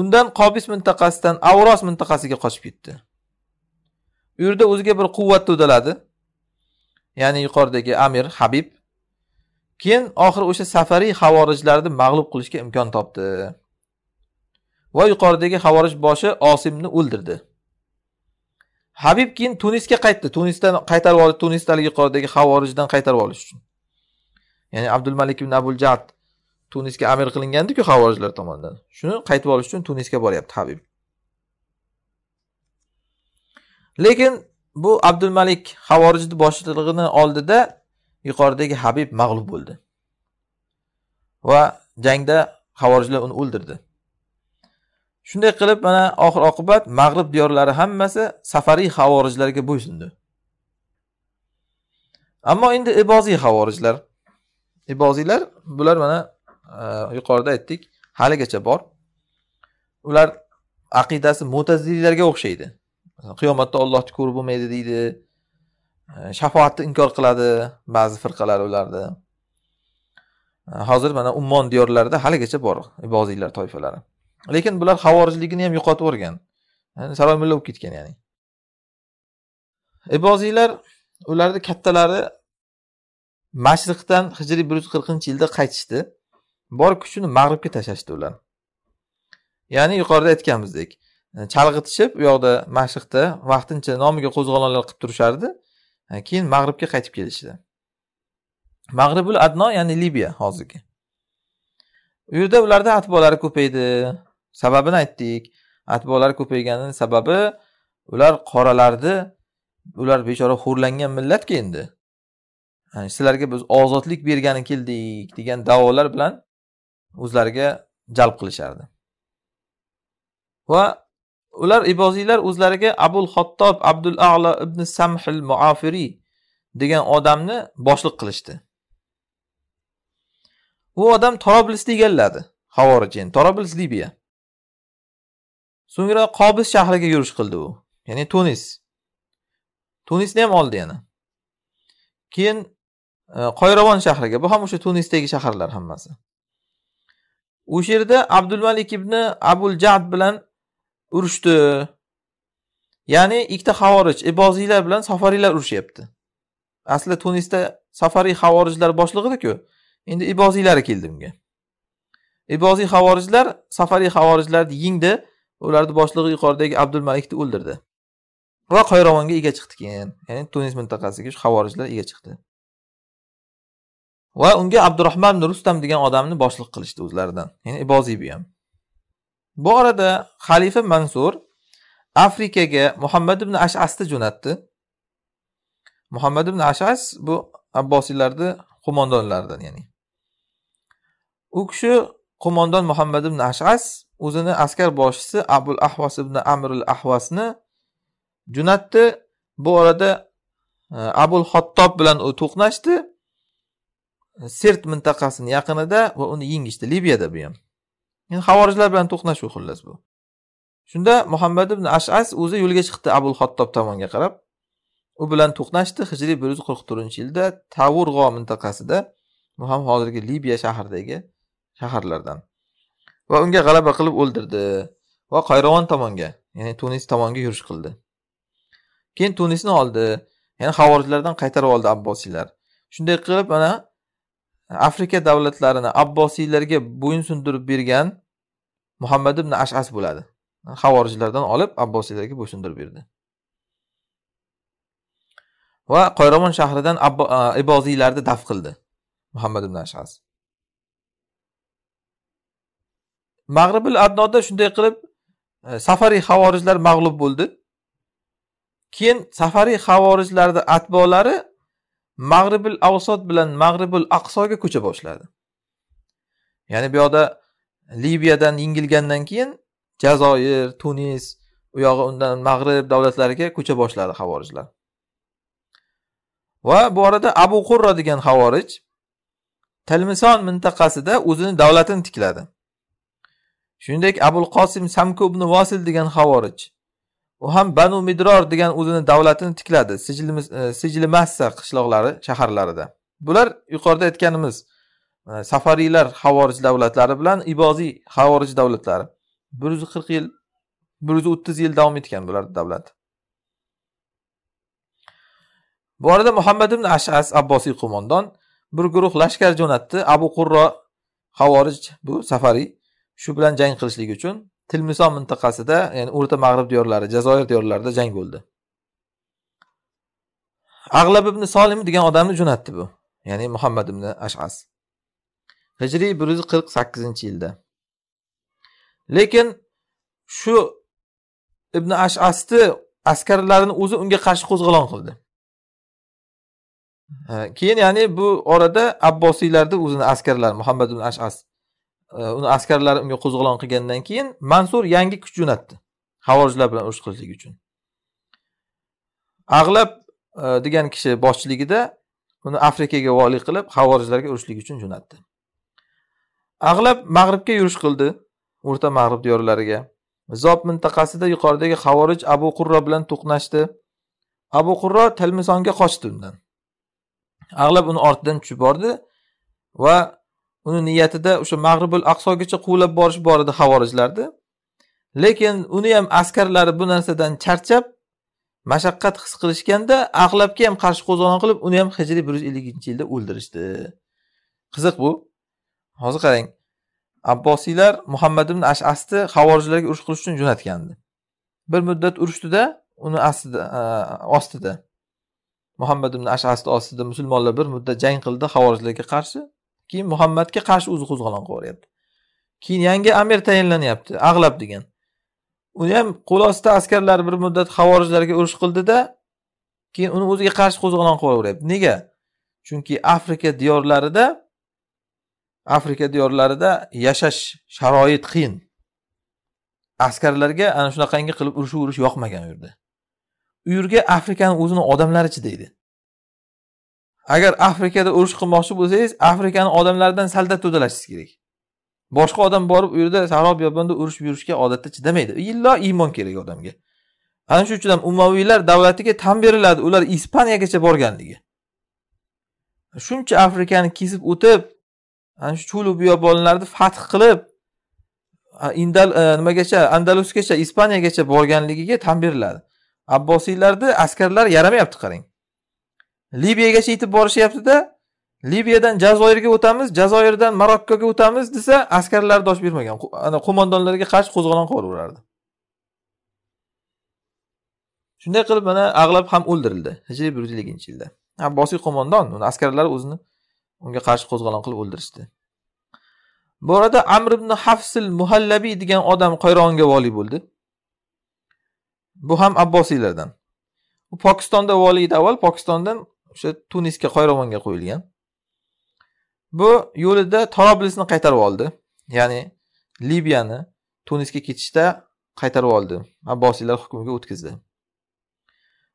Undan qobis mintaqasidan avros mintaqasiga qochib ketdi. U yerda o'ziga bir quvvat to'daladi. Ya'ni yuqoridagi amir habib keyin oxiri o'sha safariy havorijlarni mag'lub qilishga imkon topdi. Va yuqoridagi havorij boshi osimni o'ldirdi. Habib keyin tunisga qaytdi. Tunisdan qaytarib oldi tunisdagi haligi yuqoridagi havorijdan qaytarib olish uchun. Ya'ni abdul malik ibn abul jad tunisga amir qilingandiku havorijlar tomonidan. Shuni qaytib olish uchun tunisga boryapti habib. Lekin bu abdul malik havorijni boshlig'ini oldida yuqoridagi habib mag'lub bo'ldi. Va jangda havorijlar uni o'ldirdi. Shunday qilib mana oxir oqibat mag'rib diyorlari hammasi safariy havorijlarga bo'ysundi. Ammo endi iboziy havorijlar iboziylar bular mana e, yuqorida aytdik haligacha bor. Ular aqidasi mo'taziliylarga o'xshaydi. Qiyomatda ollohni ko'rib bo'lmaydi deydi. Э, shafoatni inkor qiladi ba'zi firqalar ularni э, hozir mana ummon diyorlarida haligacha bor iboziylar toifalari. Lekin bular havorijligini ham yo'qotib yuborgan. Saroymulla bo'lib ketgan ya'ni. Iboziylar ularni kattalari mashriqdan hijriy bir yuz qirqinchi yilda qaytishdi. Bor kuchini mag'ribga tashlashdi ular. Ya'ni yuqorida aytganimizdek chalg'itishib u yoqda mashriqda vaqtincha nomiga qo'zg'olonlar qilib turishardi. Э, keyin mag'ribga qaytib kelishdi. Mag'ribul adno ya'ni libiya hozirgi. U yerda ularda atbolari ko'paydi sababini aytdik. Atbolari ko'payganini sababi ular qoralarni ular bechora xo'rlangan millatku endi. Sizlarga biz ozodlik bergani keldik degan da'volar bilan o'zlariga jalb qilishardi. Va ular iboziylar o'zlariga abul xattob abdul alo ibn samhil muafiriy degan odamni boshliq qilishdi. U odam toroblisni egalladi havorijin toroblis libiya. So'ngra qobis shahriga yurish qildi u. Ya'ni tunis. Tunisni ham oldi yana. Keyin e, qoyravon shahriga. Bu ham o'sha tunisdagi shaharlar hammasi. O'sha yerda abdulmalik ibn abul jad bilan urushdi. Ya'ni ikkita havorij iboziylar bilan safariylar urushyapti. Aslida tunisda safariy havorijlar boshlig'i ediku endi iboziylari keldi bunga. Iboziy havorijlar safariy havorijlarni yengdi. Ularni boshlig'i yuqoridagi abdulmalikni o'ldirdi. Va qoyrovonga ega chiqdi keyin. Ya'ni tunis mintaqasiga shu havorijlar ega chiqdi. Va unga abdurahmon ibn rustam degan odamni boshliq qilishdi o'zlaridan. Ya'ni iboziy bu ham. Bu orada xalifa mansur afrikaga muhammad ibn ashasni jo'natdi. Muhammad ibn ashas bu abbosiylarni qo'mondonlaridan ya'ni. U kishi qo'mondon muhammad ibn ashas o'zini askar boshchisi abul ahvos ibn amrul ahvasni jo'natdi. Bu orada e, abul xottob bilan u to'qnashdi. Sert mintaqasini yaqinida va uni yengishdi libiyada bu ham. Endi havorijlar bilan to'qnashuv xullas bu. Shunda muhammad ibn ashas o'zi yo'lga chiqdi abul xattob tomonga qarab. U bilan to'qnashdi hijriy bir yuz qirq to'rtinchi yilda tavurg'o mintaqasida. Bu ham hozirgi libiya shahridagi shaharlardan. Va unga g'alaba qilib o'ldirdi va qayrovon tomonga ya'ni tunis tomonga yurish qildi. Keyin tunisni oldi ya'ni havorijlardan qaytarib oldi abbosiylar. Shunday qilib mana afrika davlatlarini abbosiylarga bo'yin sundirib bergan muhammad ibn ashas bo'ladi. Havorijlardan olib abbosiylarga bo'ysundirib berdi. Va qoyramon shahridan e, iboziylarni daf qildi muhammad ibn ashas. Mag'ribil adnoda shunday qilib e, safariy havorijlar mag'lub bo'ldi. Keyin safariy havorijlarni atbolari mag'ribil avsot bilan mag'ribil aqsoga ko'cha boshladi. Ya'ni bu yoqda libiyadan yengilgandan keyin jazoir tunis u yog'i undan mag'rib davlatlariga ko'cha boshladi havorijlar va bu orada abu qurra degan havorij talmison mintaqasida o'zini davlatini tikladi. Shuningdek abul qosim samku ibn vosil degan havorij u ham banu midror degan o'zini davlatini tikladi. Sijli e, massa qishloqlari shaharlarida. Bular yuqorida aytganimiz e, safariylar havorij davlatlari bilan iboziy havorij davlatlari. Bir yuz qirq yil bir yuz o'ttiz yil davom etgan bularni davlati bu orada muhammad ibn ashas abbosiy qo'mondon bir guruh lashkar jo'natdi. Abu qurro havorij bu safariy shu bilan jang qilishlik uchun tilmison mintaqasida ya'ni o'rta mag'rib diyorlari jazoir diyorlarida jang bo'ldi. Ag'lab ibn solim degan odamni jo'natdi bu ya'ni muhammad ibn ashas. Hijriy bir yuz qirq sakkizinchi yilda. Lekin shu ibn ashasni askarlarini o'zi unga qarshi qo'zg'olon qildi. Keyin ya'ni bu orada abbosiylarni o'zini askarlari muhammad ibn ashas Э, uni askarlari unga qo'zg'olon qilgandan keyin mansur yangi kuch jo'natdi. Havorijlar bilan urush qilishlik uchun. Ag'lab e, degan kishi boshchiligida uni afrikaga voliy qilib havorijlarga urushlik uchun jo'natdi. Ag'lab mag'ribga yurish qildi o'rta mag'rib diyorlariga. Zob mintaqasida yuqoridagi havorij abu qurro bilan to'qnashdi. Abu qurro talmisonga qochdi undan. Ag'lab uni ortidan tushib bordi va uni niyatida o'sha mag'ribul aqsogacha quvlab borish bor edi havorijlarni lekin uni ham askarlari bu narsadan charchab mashaqqat his qilishganda ag'labga ham qarshi qo'zg'olon qilib uni ham hijriy bir yuz elliginchi yilda o'ldirishdi. Qiziq bu. Hozir qarang. Abbosiylar muhammad ibn ashasni havorijlarga urush qilish uchun jo'natgandi. Bir muddat urushdida uni astida ostida. Muhammad ibn ashasni ostida musulmonlar bir muddat jang qildi havorijlarga qarshi. Keyin muhammadga qarshi o'zi qo'zg'olon qilyapti keyin yangi amir tayinlanyapti ag'lab degan. Uni ham qo'l ostida askarlar bir muddat havorijlarga urush qildida keyin uni o'ziga qarshi qo'zg'olon qilaveryapti nega? Chunki afrika diyorlarida afrika diyorlarida yashash sharoit qiyin. Askarlarga ana shunaqangi qilib urushaverish yoqmagan u yerda u yerga afrikani o'zini odamlari chidaydi agar afrikada urush qilmoqchi bo'lsangiz afrikani odamlaridan salda to'dalashingiz kerak. Boshqa odam borib u yerda sahro biyobonda urushib yurishga odatda chidamaydi. Illo iymon kerak odamga. Ana shuning uchun ham umaviylar davlatiga tan beriladi ular ispaniyagacha borganligi. Shuncha afrikani kesib o'tib ana shu chulu biyobonlarni fath qilib indal e, nimagacha andalusgacha ispaniyagacha borganligiga tan beriladi. Abbosiylarni askarlari yaramayapti qarang. Libiyagacha yetib borishyaptida libiyadan jazoirga o'tamiz jazoirdan marokkoga o'tamiz desa askarlar dosh bermagan. Ana qo'mondonlarga qarshi qo'zg'olon qilaverardi shunday qilib mana ag'lab ham o'ldirildi hijriy bir yuz elliginchi yilda. Abbosiy qo'mondon uni askarlari o'zini unga qarshi qo'zg'olon qilib o'ldirishdi. Bu orada amr ibn hafsil muhallabiy degan odam qayronga voliy bo'ldi. Bu ham abbosiylardan. U pokistonda voliy edi avval pokistondan o'sha tunisga qoyrovonga qo'yilgan. Bu yo'lida toroblisni qaytarib oldi. Ya'ni libiyani tunisga ketishda qaytarib oldi. Abbosiylar hukmiga o'tkazdi.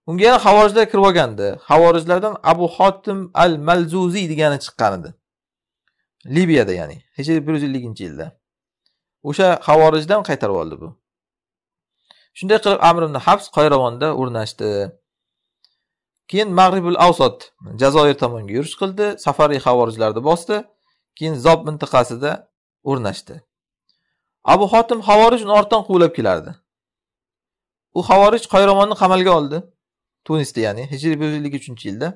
Unga yana havorijlar kirib olgandi. Havorijlardan abu xotim al malzuziy degani chiqqan edi. Libiyada ya'ni hijriy bir yuz elliginchi yilda. O'sha havorijdan qaytarib oldi bu. Shunday qilib amr ibn habs qoyravonda o'rnashdi. Keyin mag'ribul avsot jazoir tomonga yurish qildi. Safariy havorijlarni bosdi. Keyin zob mintaqasida o'rnashdi. Abu xotim havorij uni ortdan quvlab kelardi. U havorij qayromonni qamalga oldi. Tunisda ya'ni hijriy bir yuz ellik uchinchi yilda.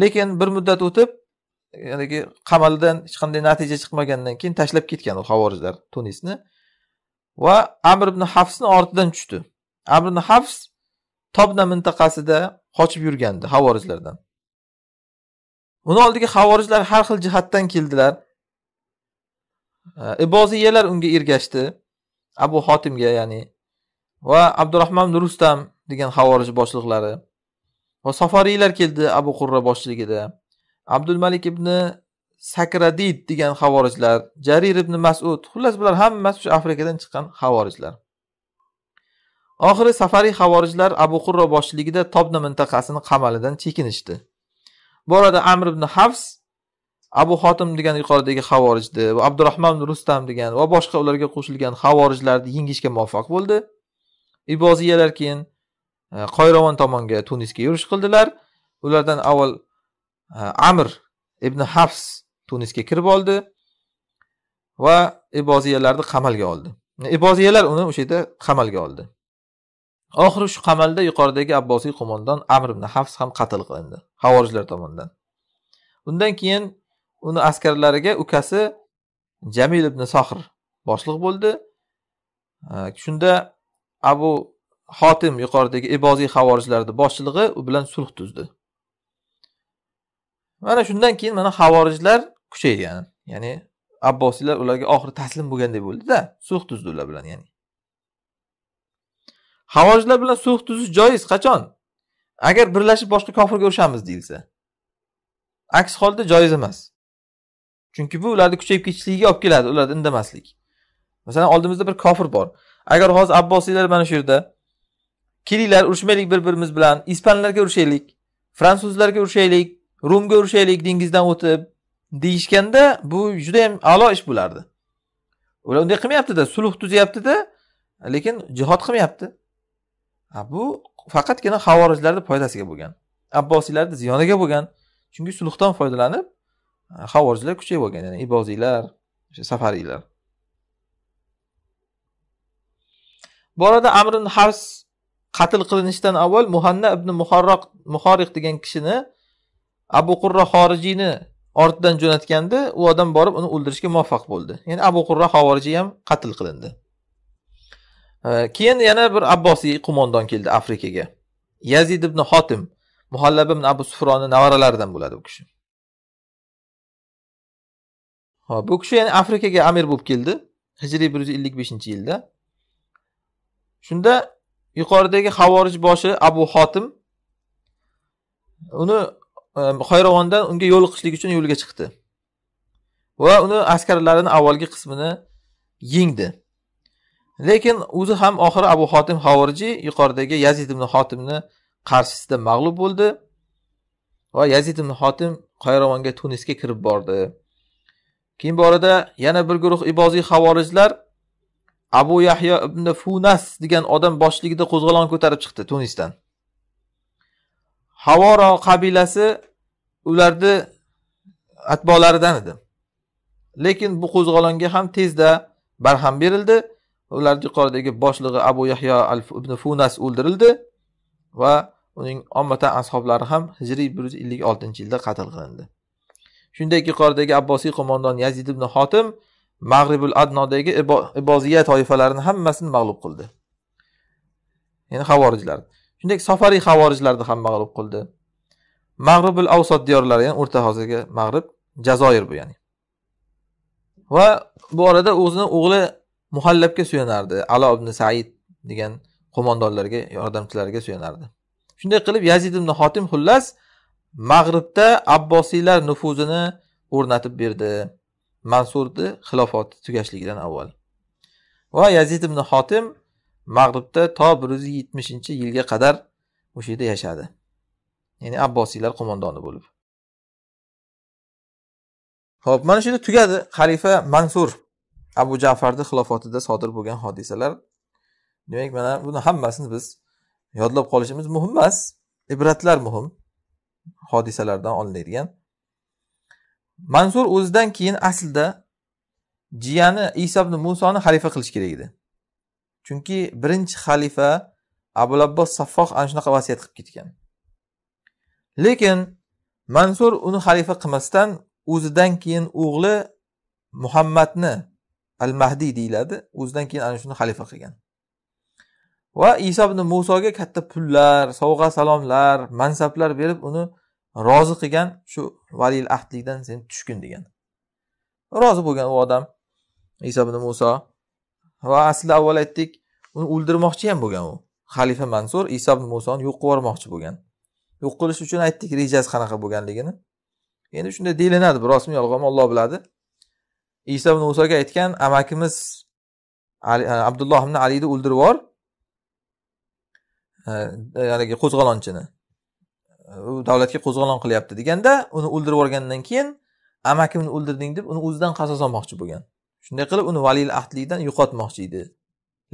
Lekin bir muddat o'tib haligi qamaldan hech qanday natija chiqmagandan keyin tashlab ketgan u havorijlar tunisni va amr ibn hafsni ortidan tushdi. Amr ibn hafs tobna mintaqasida qochib yurgandi havorijlardan. Uni oldiga havorijlar har xil jihatdan keldilar. E, Iboziyalar unga ergashdi. Abu xotimga ya'ni va abdurahmon rustam degan havorij boshliqlari. Va safariylar keldi abu qurra boshchiligida abdulmalik ibn sakradid degan havorijlar jarir ibn masud xullas bular hammasi shu afrikadan chiqqan havorijlar. Oxiri safariy havorijlar abu qurro boshchiligida tobna mintaqasini qamalidan chekinishdi. Bu orada amr ibn hafs abu xotim degan yuqoridagi havorijni va abdurahmon rustam degan va boshqa ularga qo'shilgan havorijlarni yengishga muvaffaq bo'ldi. Iboziyalar keyin e, qoyrovon tomonga tunisga yurish qildilar. Ulardan avval e, amr ibn hafs tunisga kirib oldi va iboziyalarni qamalga oldi. E, iboziyalar uni o'sha yerda qamalga oldi. Oxiri shu qamalda yuqoridagi abbosiy qo'mondon amr ibn hafs ham qatl qilindi havorijlar tomonidan. Undan keyin uni askarlariga ukasi jamil ibn sohir boshliq bo'ldi. Shunda abu xotim yuqoridagi iboziy havorijlarni boshchilig'i u bilan sulh tuzdi. Mana shundan keyin mana havorijlar kuchaygan ya'ni abbosiylar ularga oxiri taslim bo'lganday bo'ldida sulh tuzdi ular bilan ya'ni. Havojlar bilan sulh tuzish joiz qachon? Agar birlashib boshqa kofirga urushamiz deyilsa. Aks holda joiz emas. Chunki bu ularni kuchayib ketishligiga olib keladi ularni indamaslik. Masalan oldimizda bir kofir bor. Agar hozir abbosiylar mana shu yerda kelinglar urushmaylik bir birimiz bilan ispanlarga urushaylik fransuzlarga urushaylik rumga urushaylik dengizdan o'tib deyishganda bu judayam a'lo ish bo'lardi. Ular unday qilmayaptida sulh tuzyaptida lekin jihod qilmayapti. Bu faqatgina havorijlarni foydasiga bo'lgan. Abbosiylarni ziyoniga bo'lgan. Chunki sulhdan foydalanib havorijlar kuchayib olgan ya'ni iboziylar o'sha safariylar. Bu orada amr ibn hars qatl qilinishidan avval muhanna ibn muharroq muhoriq degan kishini abu qurra xorijiyni ortidan jo'natganda u odam borib uni o'ldirishga muvaffaq bo'ldi. Ya'ni abu qurra havorijiy ham qatl qilindi. Keyin yana bir abbosiy qo'mondon keldi afrikaga. Yazid ibn xotim muhallab ibn abu sufronni nevaralaridan bo'ladi u kishi. Hop bu kishi ya'ni afrikaga amir bo'lib keldi hijriy bir yuz ellik beshinchi yilda. Shunda yuqoridagi havorij boshi abu xotim uni e, Xoyravondan unga yo'liqishlik uchun yo'lga chiqdi. Va uni askarlarini avvalgi qismini yengdi. Lekin o'zi ham oxiri abu xotim havorijiy yuqoridagi yazid ibn xotimni qarshisida mag'lub bo'ldi va yazid ibn xotim qayrovonga tunisga kirib bordi. Keyin bu orada yana bir guruh iboziy havorijlar abu yahyo ibn funas degan odam boshligida qo'zg'olon ko'tarib chiqdi tunisdan. Havoro qabilasi ularni atbolaridan edi. Lekin bu qo'zg'olonga ham tezda barham berildi. Ular yuqoridagi boshlig'i abu yahyo al ibn funas o'ldirildi va uning ommatan ashoblari ham hijriy bir yuz ellik oltinchi yilda qatl qilindi. Shuningdek yuqoridagi abbosiy qo'mondon yazid ibn xotim mag'ribul adnodagi iboziya toifalarini hammasini mag'lub qildi. Ya'ni havorijlar shunday safariy havorijlarni ham mag'lub qildi. Mag'ribul avsot diyorlari ya'ni o'rta hozirgi mag'rib jazoir bu ya'ni. Va bu orada o'zini o'g'li muhallabga suyanardi. Alo ibn said degan qo'mondonlarga yordamchilarga suyanardi. Shunday qilib yazid ibn xotim xullas mag'ribda abbosiylar nufuzini o'rnatib berdi. Mansurni xilofati tugashligidan avval. Va yazid ibn xotim mag'ribda to bir yuz yetmishinchi yilga qadar o'sha yerda yashadi. Ya'ni abbosiylar qo'mondoni bo'lib. Ho'p mana shu yerda tugadi. Xalifa mansur abu jafarni xilofatida sodir bo'lgan hodisalar. Demak mana buni hammasini biz yodlab qolishimiz muhim emas. Ibratlar muhim hodisalardan olinadigan. Mansur o'zidan keyin aslida jiyani iso ibn musoni xalifa qilish kerak edi. Chunki birinchi xalifa abu abbos saffoh ana shunaqa vasiyat qilib ketgan. Lekin mansur uni xalifa qilmasdan o'zidan keyin o'g'li muhammadni al mahdiy deyiladi. O'zidan keyin ana shuni xalifa qilgan. Va iso ibn musoga katta pullar sovg'a salomlar mansablar berib uni rozi qilgan shu valil ahdlikdan sen tushgin degan. Rozi bo'lgan u odam iso ibn muso. Va aslida avval aytdik uni o'ldirmoqchi ham bo'lgan u. Xalifa mansur iso ibn musoni yo'q qilib yubormoqchi bo'lgan. Yo'q qilish uchun aytdik rejasi qanaqa bo'lganligini. Endi shunday deyilinadi rostmi yolg'onmi olloh biladi. Iso ibn musoga aytgan amakimiz e, abdulloh ibn alini o'ldirib e, e, yubor haligi qo'zg'olonchini u davlatga qo'zg'olon qilyapti deganda uni o'ldirib yuborgandan keyin amakimni o'ldirding deb uni o'zidan qasos olmoqchi bo'lgan. Shunday qilib uni valil ahdlikdan yo'qotmoqchi edi.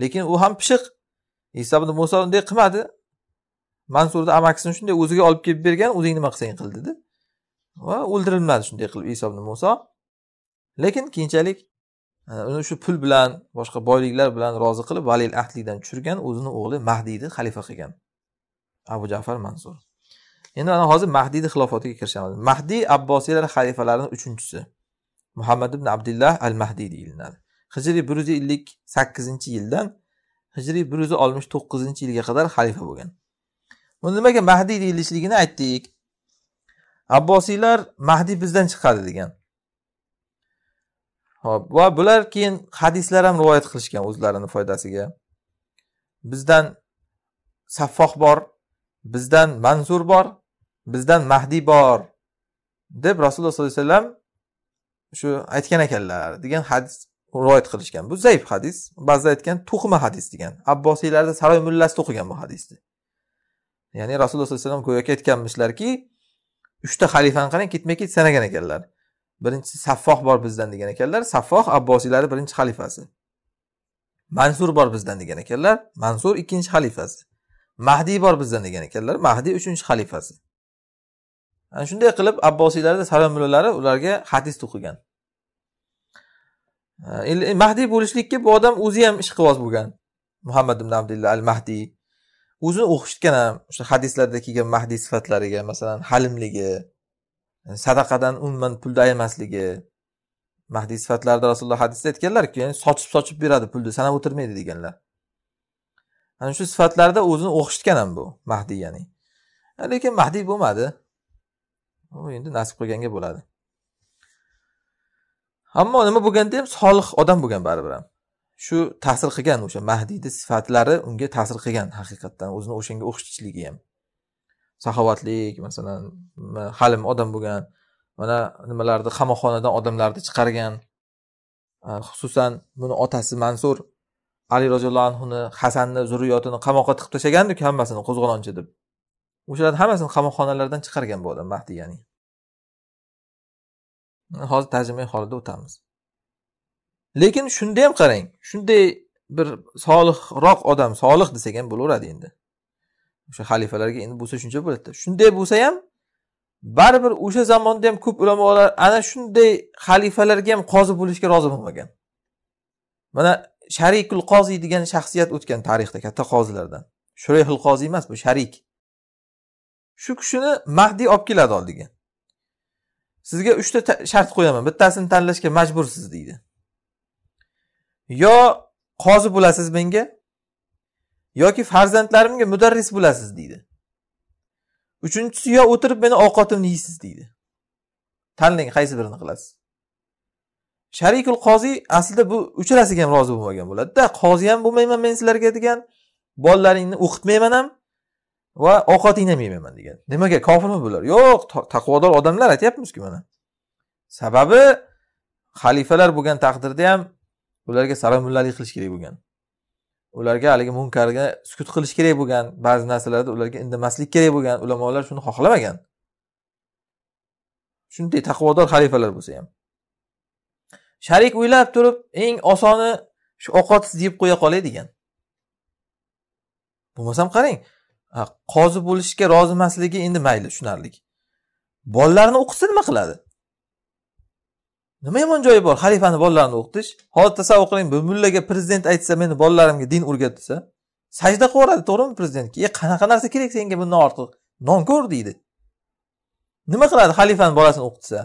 Lekin u ham pishiq. Iso ibn muso unday qilmadi. Mansurni amakisini shunday o'ziga olib kelib bergan o'zing nima qilsang qil dedi. Va o'ldirilmadi shunday qilib iso ibn muso lekin keyinchalik e, uni shu pul bilan boshqa boyliklar bilan rozi qilib valil ahdlikdan tushirgan o'zini o'g'li mahdiyni xalifa qilgan. Abu jafar mansur. Endi mana hozir mahdiyni xilofatiga kirishamiz. Mahdiy abbosiylar xalifalarini uchinchisi. Muhammad ibn abdullah al mahdiy deyiladi. Hijriy bir yuz ellik sakkizinchi yildan hijriy bir yuz oltmish to'qqizinchi yilga qadar xalifa bo'lgan. Bu nimaga mahdiy deyilishligini aytdik. Abbosiylar mahdiy bizdan chiqadi degan. Hop va bular keyin hadislar ham rivoyat qilishgan o'zlarini foydasiga. Bizdan saffoh bor bizdan mansur bor bizdan mahdiy bor deb rasululloh sollallohu alayhi vasallam shu aytgan ekanlar degan hadis rivoyat qilishgan. Bu zaif hadis ba'zilar aytgan to'qima hadis degan. Abbosiylarni saroy mullasida o'qigan bu hadisni. Ya'ni rasululloh sollallohu alayhi vasallam go'yoki aytganmishlarki uchta xalifani qarang ketma ket sanagan ekanlar. Birinchisi saffoh bor bizdan degan ekanlar. Saffoh abbosiylari birinchi xalifasi. Mansur bor bizdan degan ekanlar. Mansur ikkinchi xalifasi. Mahdiy bor bizdan degan ekanlar. Mahdiy uchinchi xalifasi. Ana shunday qilib abbosiylarni salomullalari ularga hadis to'qigan. Mahdiy bo'lishlikka bu odam o'zi ham ishqiboz bo'lgan. Muhammad ibn abdullah al mahdiy o'zini o'qishgan ham o'sha hadislarda kelgan mahdiy sifatlariga masalan halimligi sadaqadan umuman pulni ayamasligi mahdiy sifatlarida rasululloh hadisda aytganlarku ya'ni sochib sochib beradi pulni sanab o'tirmaydi deganlar. Ana shu sifatlarda o'zini o'xshitgan ham bu mahdiy ya'ni. Lekin mahdiy bo'lmadi. U endi nasib qilganga bo'ladi. Ammo nima bo'lganda ham solih odam bo'lgan baribir ham. Shu ta'sir qilgan o'sha mahdiyni sifatlari unga ta'sir qilgan haqiqatdan o'zini o'shanga o'xshatishligi ham. Saxovatlik masalan halim odam bo'lgan mana nimalarni qamoqxonadan odamlarni chiqargan. Xususan buni otasi mansur ali roziyallohu anhuni hasanni zurriyotini qamoqqa tiqib tashlagandiku hammasini qo'zg'olonchi deb. O'shalarni hammasini qamoqxonalardan chiqargan bu odam mahdiy ya'ni. Hozir tarjimai holida o'tamiz. Lekin shunda ham qarang shunday bir solihroq odam solih desak ham bo'laveradi endi. O'sha xalifalarga endi bo'lsa shuncha bo'ladida. Shunday bo'lsa ham baribir o'sha zamonda ham ko'p ulamolar ana shunday xalifalarga ham qozi bo'lishga rozi bo'lmagan. Mana sharikul qoziy degan shaxsiyat o'tgan tarixda katta qozilardan. Shurayhul qoziy emas bu sharik. Shu kishini mahdiy olib keladi oldiga. Sizga uchta shart qo'yaman bittasini tanlashga majbursiz deydi. Yo qozi bo'lasiz menga yoki farzandlarimga mudarris bo'lasiz deydi. Uchinchisi yo o'tirib meni ovqatimni yeysiz deydi. Tanlang qaysi birini qilasiz? Sharikul qoziy aslida bu uchalasiga ham rozi bo'lmagan bo'ladida. Qozi ham bo'lmayman men sizlarga degan bolalaringni o'qitmayman ham va ovqatingni ham yemayman degan. Nimaga kofirmi bular? Yo'q taqvodor odamlar aytyapmizku mana. Sababi xalifalar bo'lgan taqdirda ham ularga saramullalik qilish kerak bo'lgan. Ularga haligi munkarga sukut qilish kerak bo'lgan ba'zi narsalarda ularga indamaslik kerak bo'lgan ulamolar shuni xohlamagan. Shunday taqvodor xalifalar bo'lsa ham. Sharik o'ylab turib eng osoni shu ovqatsiz yeb qo'ya qolay degan bo'lmasam qarang qozi bo'lishga rozi emasligi endi mayli tushunarli. Bolalarni o'qitsa nima qiladi? Nima yomon joyi bor? Xalifani bolalarini o'qitish. Hozir tasavvur qiling bu mullaga prezident aytsa meni bolalarimga din o'rgat desa sajda qilib yuboradi to'g'rimi prezidentga e qanaqa narsa kerak senga bundan ortiq? Nonko'r deydi. Nima qiladi xalifani bolasini o'qitsa?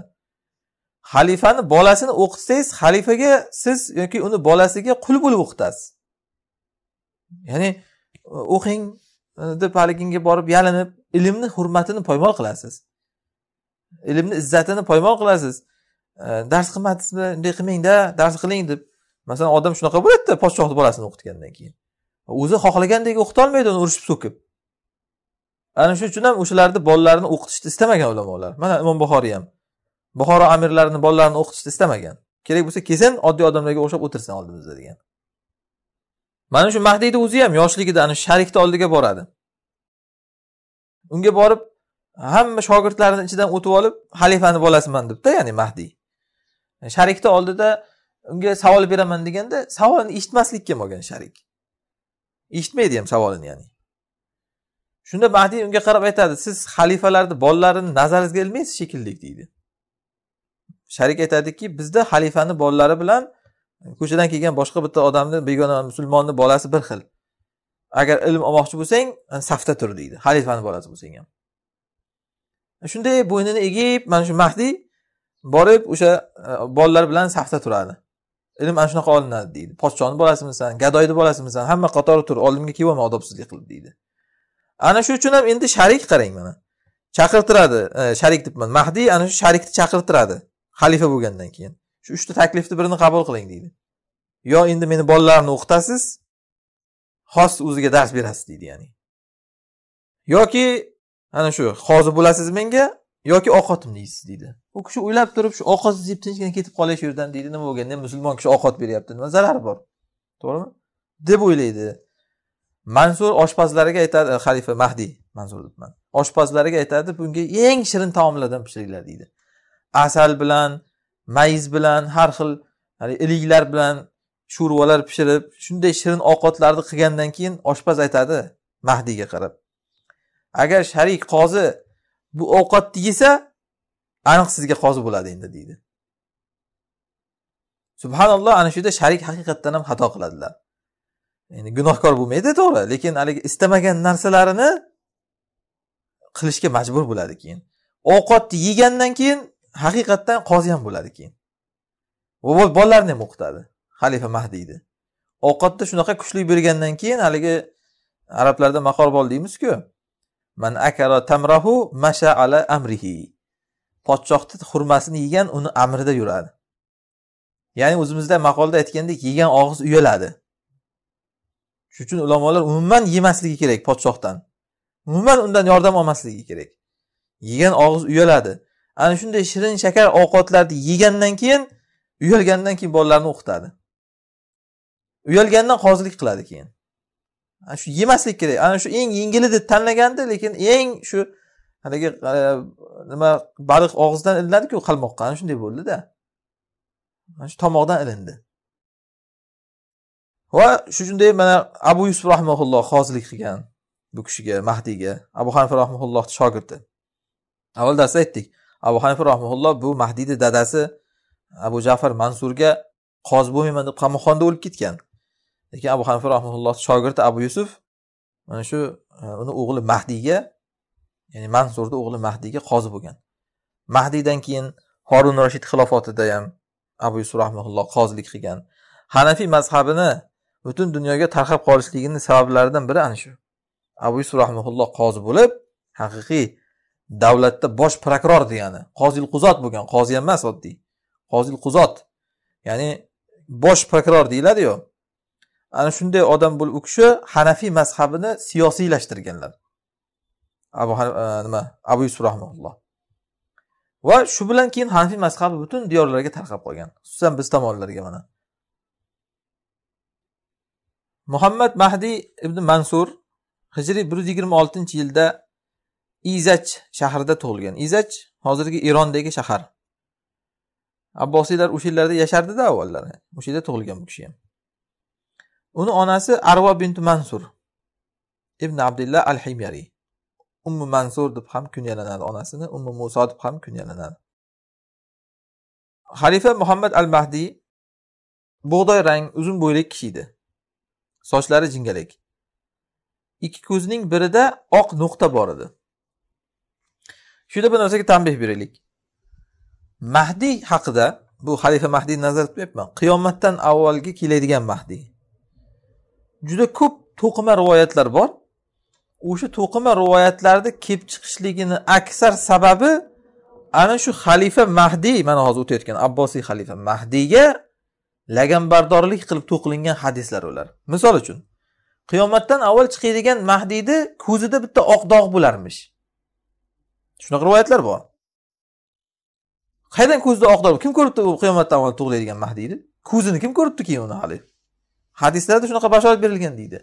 Xalifani bolasini o'qitsangiz xalifaga siz yoki uni bolasiga qul bo'lib o'qitasiz. Ya'ni e, o'qing e, deb haliginga borib yalinib ilmni hurmatini poymol qilasiz. Ilmni izzatini poymol qilasiz. Э, dars qilmadingizmi bunday qilmangda dars qiling deb. Masalan odam shunaqa bo'ladida podshohni bolasini o'qitgandan keyin. O'zi xohlagandek o'qitolmaydi uni urishib so'kib. Ana shuning uchun ham o'shalarni bolalarini o'qitishni istamagan ulamolar. Mana imom buxoriy ham buxoro amirlarini bolalarini o'qitishni istamagan. Kerak bo'lsa kelsin oddiy odamlarga o'xshab o'tirsin oldimizda degan. Mana shu mahdiyni o'zi ham yoshligida ana shu sharikni oldiga boradi. Unga borib hamma shogirdlarini ichidan o'tib olib xalifani bolasiman debda ya'ni mahdiy. Sharikni oldida unga savol beraman deganda savolni eshitmaslikka bo'lgan olgan sharik? Eshitmaydi ham savolini ya'ni. Shunda mahdiy unga qarab aytadi siz xalifalarni bolalarini nazaringizga ilmaysiz shekilli deydi. Sharik aytadiki bizda xalifani bolalari bilan ko'chadan kelgan boshqa bitta odamni begona musulmonni bolasi bir xil. Agar ilm olmoqchi bo'lsang safda tur deydi. Xalifani bolasi bo'lsang ham. Shunday bo'ynini egib mana shu mahdiy borib o'sha e, bolalar bilan safda turadi. Ilm ana shunaqa olinadi deydi. Podshoni bolasimisan gadoyni bolasimisan hamma qatori tur oldimga kelib olma odobsizlik qilib deydi. Ana shu uchun ham endi sharik qarang mana. Chaqirtiradi e, sharik debman. Mahdiy ana shu sharikni chaqirtiradi xalifa bo'lgandan keyin. Shu uchta taklifni birini qabul qiling deydi. Yo endi meni bolalarimni o'qitasiz xos o'ziga dars berasiz deydi ya'ni. Yoki ana shu qozi bo'lasiz menga? Yoki ovqatimni yeysiz deydi. U kishi o'ylab turib shu ovqatsiz yeb tinchgina ketib qolay shu yerdan deydi nima bo'lganda musulmon kishi ovqat beryapti. Nima zarari bor? To'g'rimi? Deb o'ylaydi. Mansur oshpazlariga aytadi e, xalifa mahdiy mansur debman oshpazlariga aytadi bunga eng shirin taomlardan pishiringlar deydi. Asal bilan mayiz bilan har xil iliklar bilan sho'rvalar pishirib shunday shirin ovqatlarni qilgandan keyin oshpaz aytadi mahdiyga qarab. Agar sharik qozi bu ovqatni yesa aniq sizga qozi bo'ladi endi deydi. Subhanalloh ana shu yerda sharik haqiqatdan ham xato qiladilar. Endi gunohkor bo'lmaydi to'g'ri lekin haligi istamagan narsalarini qilishga majbur bo'ladi keyin. Ovqatni yegandan keyin haqiqatdan qozi ham bo'ladi keyin. Bolalarni ham o'qitadi xalifa mahdiyni ovqatda shunaqa kuchlik bergandan keyin haligi arablarda maqol bor deymizku man akara tamrahu masha ala amrihi. Podshohni xurmasini yegan uni amrida yuradi. Ya'ni o'zimizda maqolda aytgandek yegan og'iz uyaladi. Shuning uchun ulamolar umuman yemasligi kerak podshohdan. Umuman undan yordam olmasligi kerak. Yegan og'iz uyaladi. Ana shunday shirin shakar ovqatlarni yegandan keyin uyalgandan keyin bolalarni o'qitadi. Uyalgandan qozilik qiladi keyin. Shu yemaslik kerak. Ana shu eng yengili deb tanlagandi lekin eng shu haligi e, nima baliq og'zidan ilinadiku qalmoqqa. Ana shunday bo'ldida. Mana shu tomoqdan ilindi. Va shu shunday mana abu yusuf rahmaulloh qozilik qilgan bu kishiga mahdiyga abu hanifa rahmaullohni shogirdi. Avval darsda aytdik abu hanifa rahmaulloh bu mahdiyni dadasi abu jafar mansurga qozi bo'lmayman deb qamoqxonada o'lib ketgan. Lekin abu hanifa rahmaulloh shogirdi abu yusuf mana shu e, uni o'g'li mahdiyga ya'ni mansurni o'g'li mahdiyga qozi bo'lgan. Mahdiydan keyin horun rashid xilofatida ham abu yusuf rahmaulloh qozilik qilgan. Hanafiy mazhabini butun dunyoga tarqab qolishligini sabablaridan biri ana shu. Abu yusuf rahmaulloh qozi bo'lib haqiqiy davlatda bosh prokuror degani qozil quzot bo'lgan qozi ham emas oddiy. Qozil quzot ya'ni bosh prokuror deyiladiyu ana shunday odam bo'lib u kishi hanafiy mazhabini siyosiylashtirganlar abu e, nima? Abu yusuf rahmaulloh va shu bilan keyin hanafiy mazhabi butun diyorlarga tarqab qolgan xususan biz tomonlarga mana. Muhammad mahdiy ibn mansur hijriy bir yuz yigirma oltinchi yilda izach shahrida tug'ilgan. Izach hozirgi erondagi shahar. Abbosiylar o'sha yerlarda yashardida avvallari. O'sha yerda tug'ilgan bu kishi ham. Uni onasi arvo bintu mansur ibn abdulla al himyari ummu mansur deb ham kunyalanadi onasini ummu muso deb ham kunyalanadi. Xalifa muhammad al mahdiy bug'doy rang uzun bo'yli kishi edi. Sochlari jingalak. Ikki ko'zining birida oq nuqta bor edi. Shu yerda bir narsaga tanbeh beraylik. Mahdiy haqida bu xalifa mahdiyni nazarda tutyapman qiyomatdan avvalgi keladigan mahdiy juda ko'p to'qima rivoyatlar bor. O'sha to'qima rivoyatlarni kelib chiqishligini aksar sababi ana shu xalifa mahdiy mana hozir o'tayotgan abbosiy xalifa mahdiyga laganbardorlik qilib to'qilingan hadislar ular. Misol uchun qiyomatdan avval chiqadigan mahdiyni ko'zida bitta oq dog' bo'larmish. Shunaqa rivoyatlar bor. Qayerdan ko'zida oq dog' kim ko'ribdi u qiyomatdan avval tug'iladigan mahdiyni? Ko'zini kim ko'ribdi keyin uni hali? Hadislarda shunaqa bashorat berilgan deydi.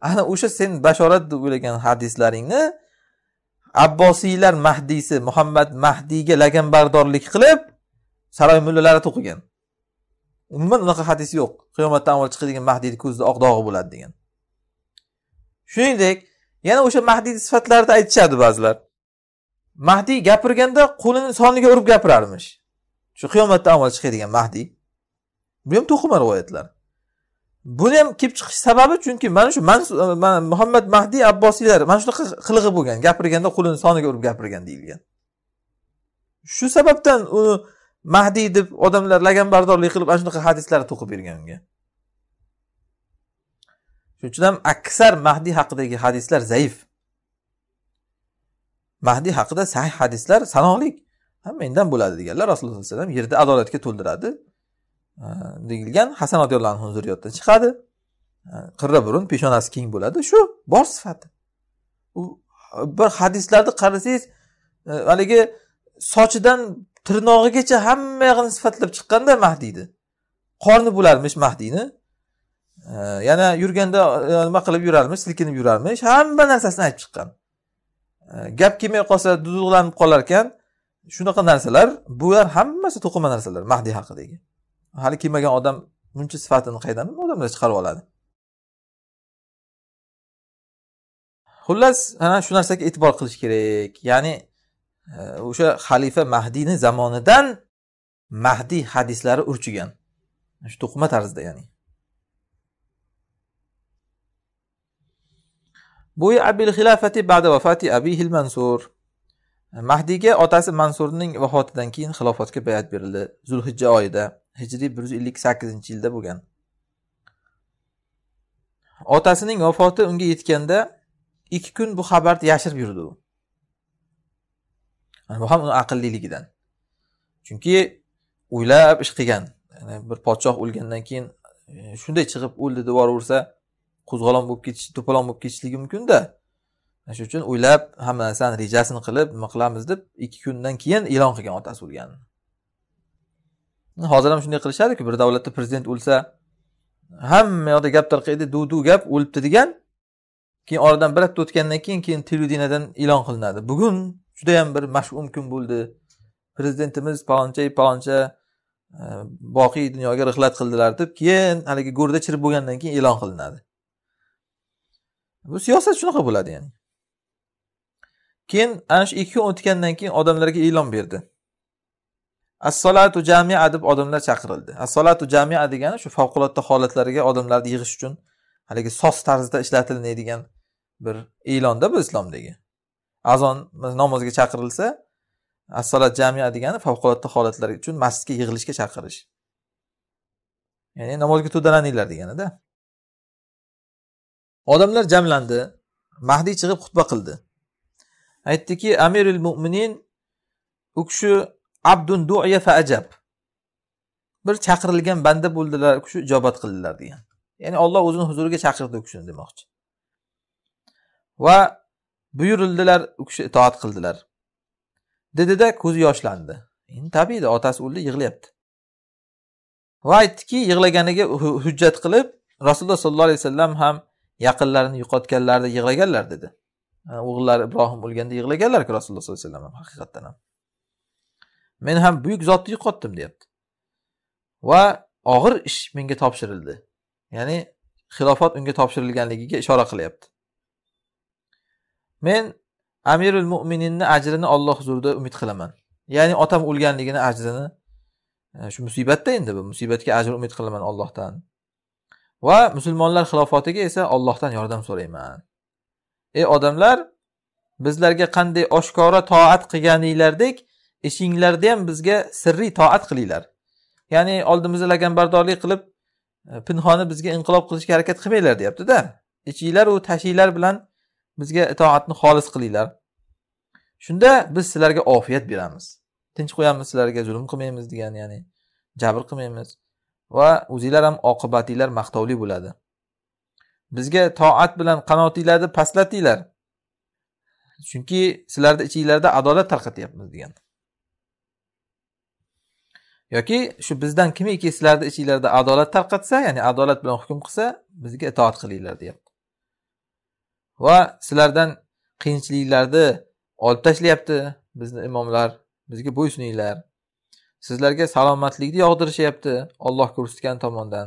Ana o'sha sen bashorat deb o'ylagan hadislaringni abbosiylar mahdiysi muhammad mahdiyga laganbardorlik qilib saroy mullalari to'qigan. Umuman unaqa hadis yo'q. Qiyomatdan avval chiqadigan mahdiyni ko'zida oq dog'i bo'ladi degan. Shuningdek yana o'sha mahdiyni sifatlarida aytishadi ba'zilar. Mahdiy gapirganda qo'lini soniga urib gapirarmish. Shu qiyomatdan avval chiqadigan mahdiy bu ham to'qima rivoyatlar. Buni ham kelib chiqish sababi chunki mana shu e, muhammad mahdiy abbosiylar mana shunaqa qilig'i bo'lgan gapirganda qo'lini soniga urib gapirgan deyilgan. Shu sababdan uni mahdiy deb odamlar laganbardorlik qilib ana shunaqa hadislarni to'qib bergan unga shuning uchun ham aksar mahdiy haqidagi hadislar zaif. Mahdiy haqida sahih hadislar sanoqli mendan bo'ladi deganlar rasululloh alayhi vasallam yerda adolatga to'ldiradi. Э, deyilgan hasan roziyallohu anhu zurriyotdan chiqadi. Э, Qirra burun peshonasi keng bo'ladi. Shu bor sifati. U bir hadislarni qarasangiz e, haligi sochidan tirnog'igacha hamma yog'ini sifatlab chiqqanda mahdiyni qorni bo'larmish mahdiyni. E, yana yurganda e, nima qilib yurarmish silkinib yurarmish hamma narsasini aytib chiqqan. Gap kelmay qolsa duduqlanib qolar ekan shunaqa narsalar bular hammasi to'qima narsalar mahdiy haqidagi. Hali kelmagan odam buncha sifatini qaydan odamlar chiqarib oladi? Xullas ana shu narsaga e'tibor qilish kerak. Ya'ni e, o'sha xalifa mahdiyni zamonidan mahdiy hadislari urchigan. Shu to'qima tarzda ya'ni. Bui abil xilafati ba'da vafati abihil mansur. Mahdiyga otasi mansurning vafotidan keyin xilofatga bayat berildi zulhijja oyida. Hijriy bir yuz ellik sakkizinchi yilda bo'lgan. Otasining vafoti unga yetganda ikki kun bu xabarni yashirib yurdi u. Bu ham uni aqlliligidan. Chunki o'ylab ish qilgan yani bir podshoh o'lgandan keyin e, shunday chiqib o'ldi deb yuborversa qo'zg'olon bo'lib ketish to'polon bo'lib ketishligi mumkinda shuning uchun o'ylab hamma narsani rejasini qilib nima qilamiz deb ikki kundan keyin e'lon qilgan otasi o'lganini hozir ham shunday qilishadiku bir davlatda prezident o'lsa hamma yoqda gap tarqaydi duv duv gap o'libdi degan keyin oradan bir hafta o'tgandan keyin keyin televideniyadan e'lon qilinadi. Bugun judayam bir mash'um kun bo'ldi. Prezidentimiz paloncha paloncha e, boqiy dunyoga rixlat qildilar deb keyin haligi go'rda chirib bo'lgandan keyin e'lon qilinadi. Bu siyosat shunaqa bo'ladi ya'ni. Keyin ana shu ikki kun o'tgandan keyin odamlarga e'lon berdi. Assolatu jamia deb odamlar chaqirildi. Assolatu jamia degani shu favqulodda holatlarga odamlarni yig'ish uchun haligi sos tarzida ishlatilmaydigan bir e'londa bu islomdagi. Azon namozga chaqirilsa assolat jamia degani favqulodda holatlar uchun masjidga yig'ilishga chaqirish. Ya'ni namozga to'dalaninglar deganida. Odamlar jamlandi mahdiy chiqib xutba qildi. Aytdiki amirul mo'minin u kishi abdun duya fa ajab. Bir chaqirilgan banda bo'ldilar u ijobat qildilar degan. Ya'ni olloh o'zini huzuriga chaqirdi u kishini demoqchi. Va buyurildilar u kishi itoat qildilar. Dedida ko'zi yoshlandi. Endi tabiiyda otasi o'ldi yig'layapti. Va aytdiki yig'laganiga hujjat qilib rasululloh sollallohu alayhi vasallam ham yaqinlarini yo'qotganlarida yig'laganlar dedi. O'g'illari ibrohim o'lganda yig'laganlarku rasululloh sollallohu alayhi vasallam ham haqiqatdan ham. Men ham buyuk zotni yo'qotdim deyapti. Va og'ir ish menga topshirildi. Ya'ni xilofat unga topshirilganligiga ishora qilyapti. Men amirul mo'mininni ajrini olloh huzurida umid qilaman. Ya'ni otam o'lganligini ajrini e, shu musibatda endi bu musibatga ajr umid qilaman ollohdan va musulmonlar xilofotiga esa ollohdan yordam so'rayman. Ey odamlar bizlarga qanday oshkora toat qilganinglardek ishinglarda ham bizga sirriy toat qilinglar. Ya'ni oldimizda laganbardorlik qilib e, pinhoni bizga inqilob qilishga harakat qilmanglar deyaptida. Ichinglar u tashinglar bilan bizga itoatni xolis qilinglar. Shunda biz sizlarga ofiyat beramiz. Tinch qo'yamiz sizlarga zulm qilmaymiz degan ya'ni jabr qilmaymiz. Va o'zinglar ham oqibatinglar maqtovli bo'ladi. Bizga toat bilan qanotinglarni pastlatinglar. Chunki sizlarni ichinglarda adolat tarqatyapmiz degan. Yoki shu bizdan kimiki sizlarni ichinglarda adolat tarqatsa ya'ni adolat bilan hukm qilsa bizga itoat qilinglar deyapti. Va sizlardan qiyinchiliklarni olib tashlayapti bizni imomlar bizga bo'ysuninglar sizlarga salomatlikni yog'dirishyapti olloh ko'rsatgan tomondan.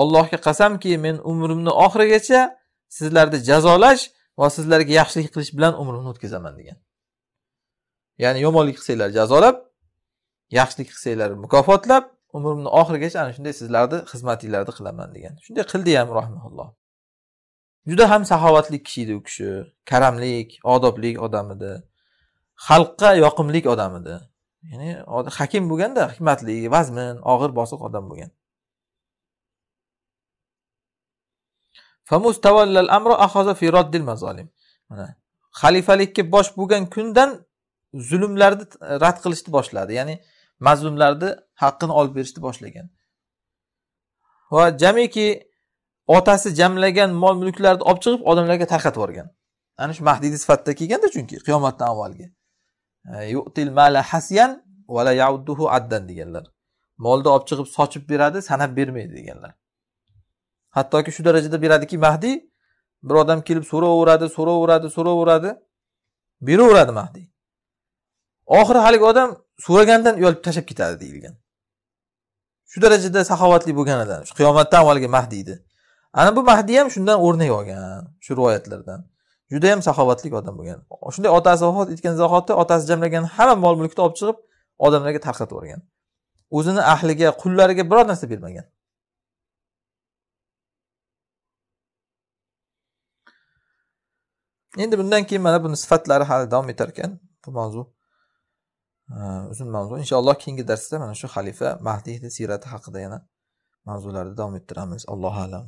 Allohga qasamki men umrimni oxirigacha sizlarni jazolash va sizlarga yaxshilik qilish bilan umrimni o'tkazaman degan. Ya'ni yomonlik qilsanglar jazolab yaxshilik qilsanglar mukofotlab umrimni oxirigacha ana shunday sizlarni xizmatinglarni qilaman degan. Shunday qildi ham rahmaulloh juda ham saxovatli kishi edi u kishi. Karamlik odobli odam edi xalqqa yoqimlik odam edi ya'ni hakim bo'lganda hikmatli vazmin og'ir bosiq odam bo'lgan. Mana xalifalikka bosh bo'lgan kundan zulmlarni rad qilishni boshladi. Ya'ni mazlumlarni haqqini olib berishni boshlagan. Va jamiki otasi jamlagan mol mulklarni olib chiqib odamlarga tarqatib yuborgan. Ana shu mahdiyni sifatida kelganda chunki qiyomatdan avvalgi. E, yu'til mala hasyan va la yaudduhu addan deganlar. Molni olib chiqib sochib beradi sanab bermaydi deganlar. Hattoki shu darajada beradiki mahdiy bir odam kelib so'raveradi so'raveradi so'raveradi. Beraveradi mahdiy. Oxiri haligi odam so'ragandan uyalib tashlab ketadi deyilgan. Shu darajada saxovatli bo'lganidan shu qiyomatdan avvalgi mahdiyni ana bu mahdiy ham shundan o'rnak olgan shu rivoyatlardan. Judayam saxovatli odam bo'lgan. Shunday otasi vafot etgan zahoti otasi jamlagan hamma mol mulkni olib chiqib odamlarga tarqatib yuborgan. O'zini ahliga qullariga biror narsa bermagan. Endi bundan keyin mana buni sifatlari hali davom etar ekan bu mavzu uzun mavzu. Inshaalloh keyingi darsda mana shu xalifa mahdiyni siyrati haqida yana mavzularni davom ettiramiz. Allohu alam.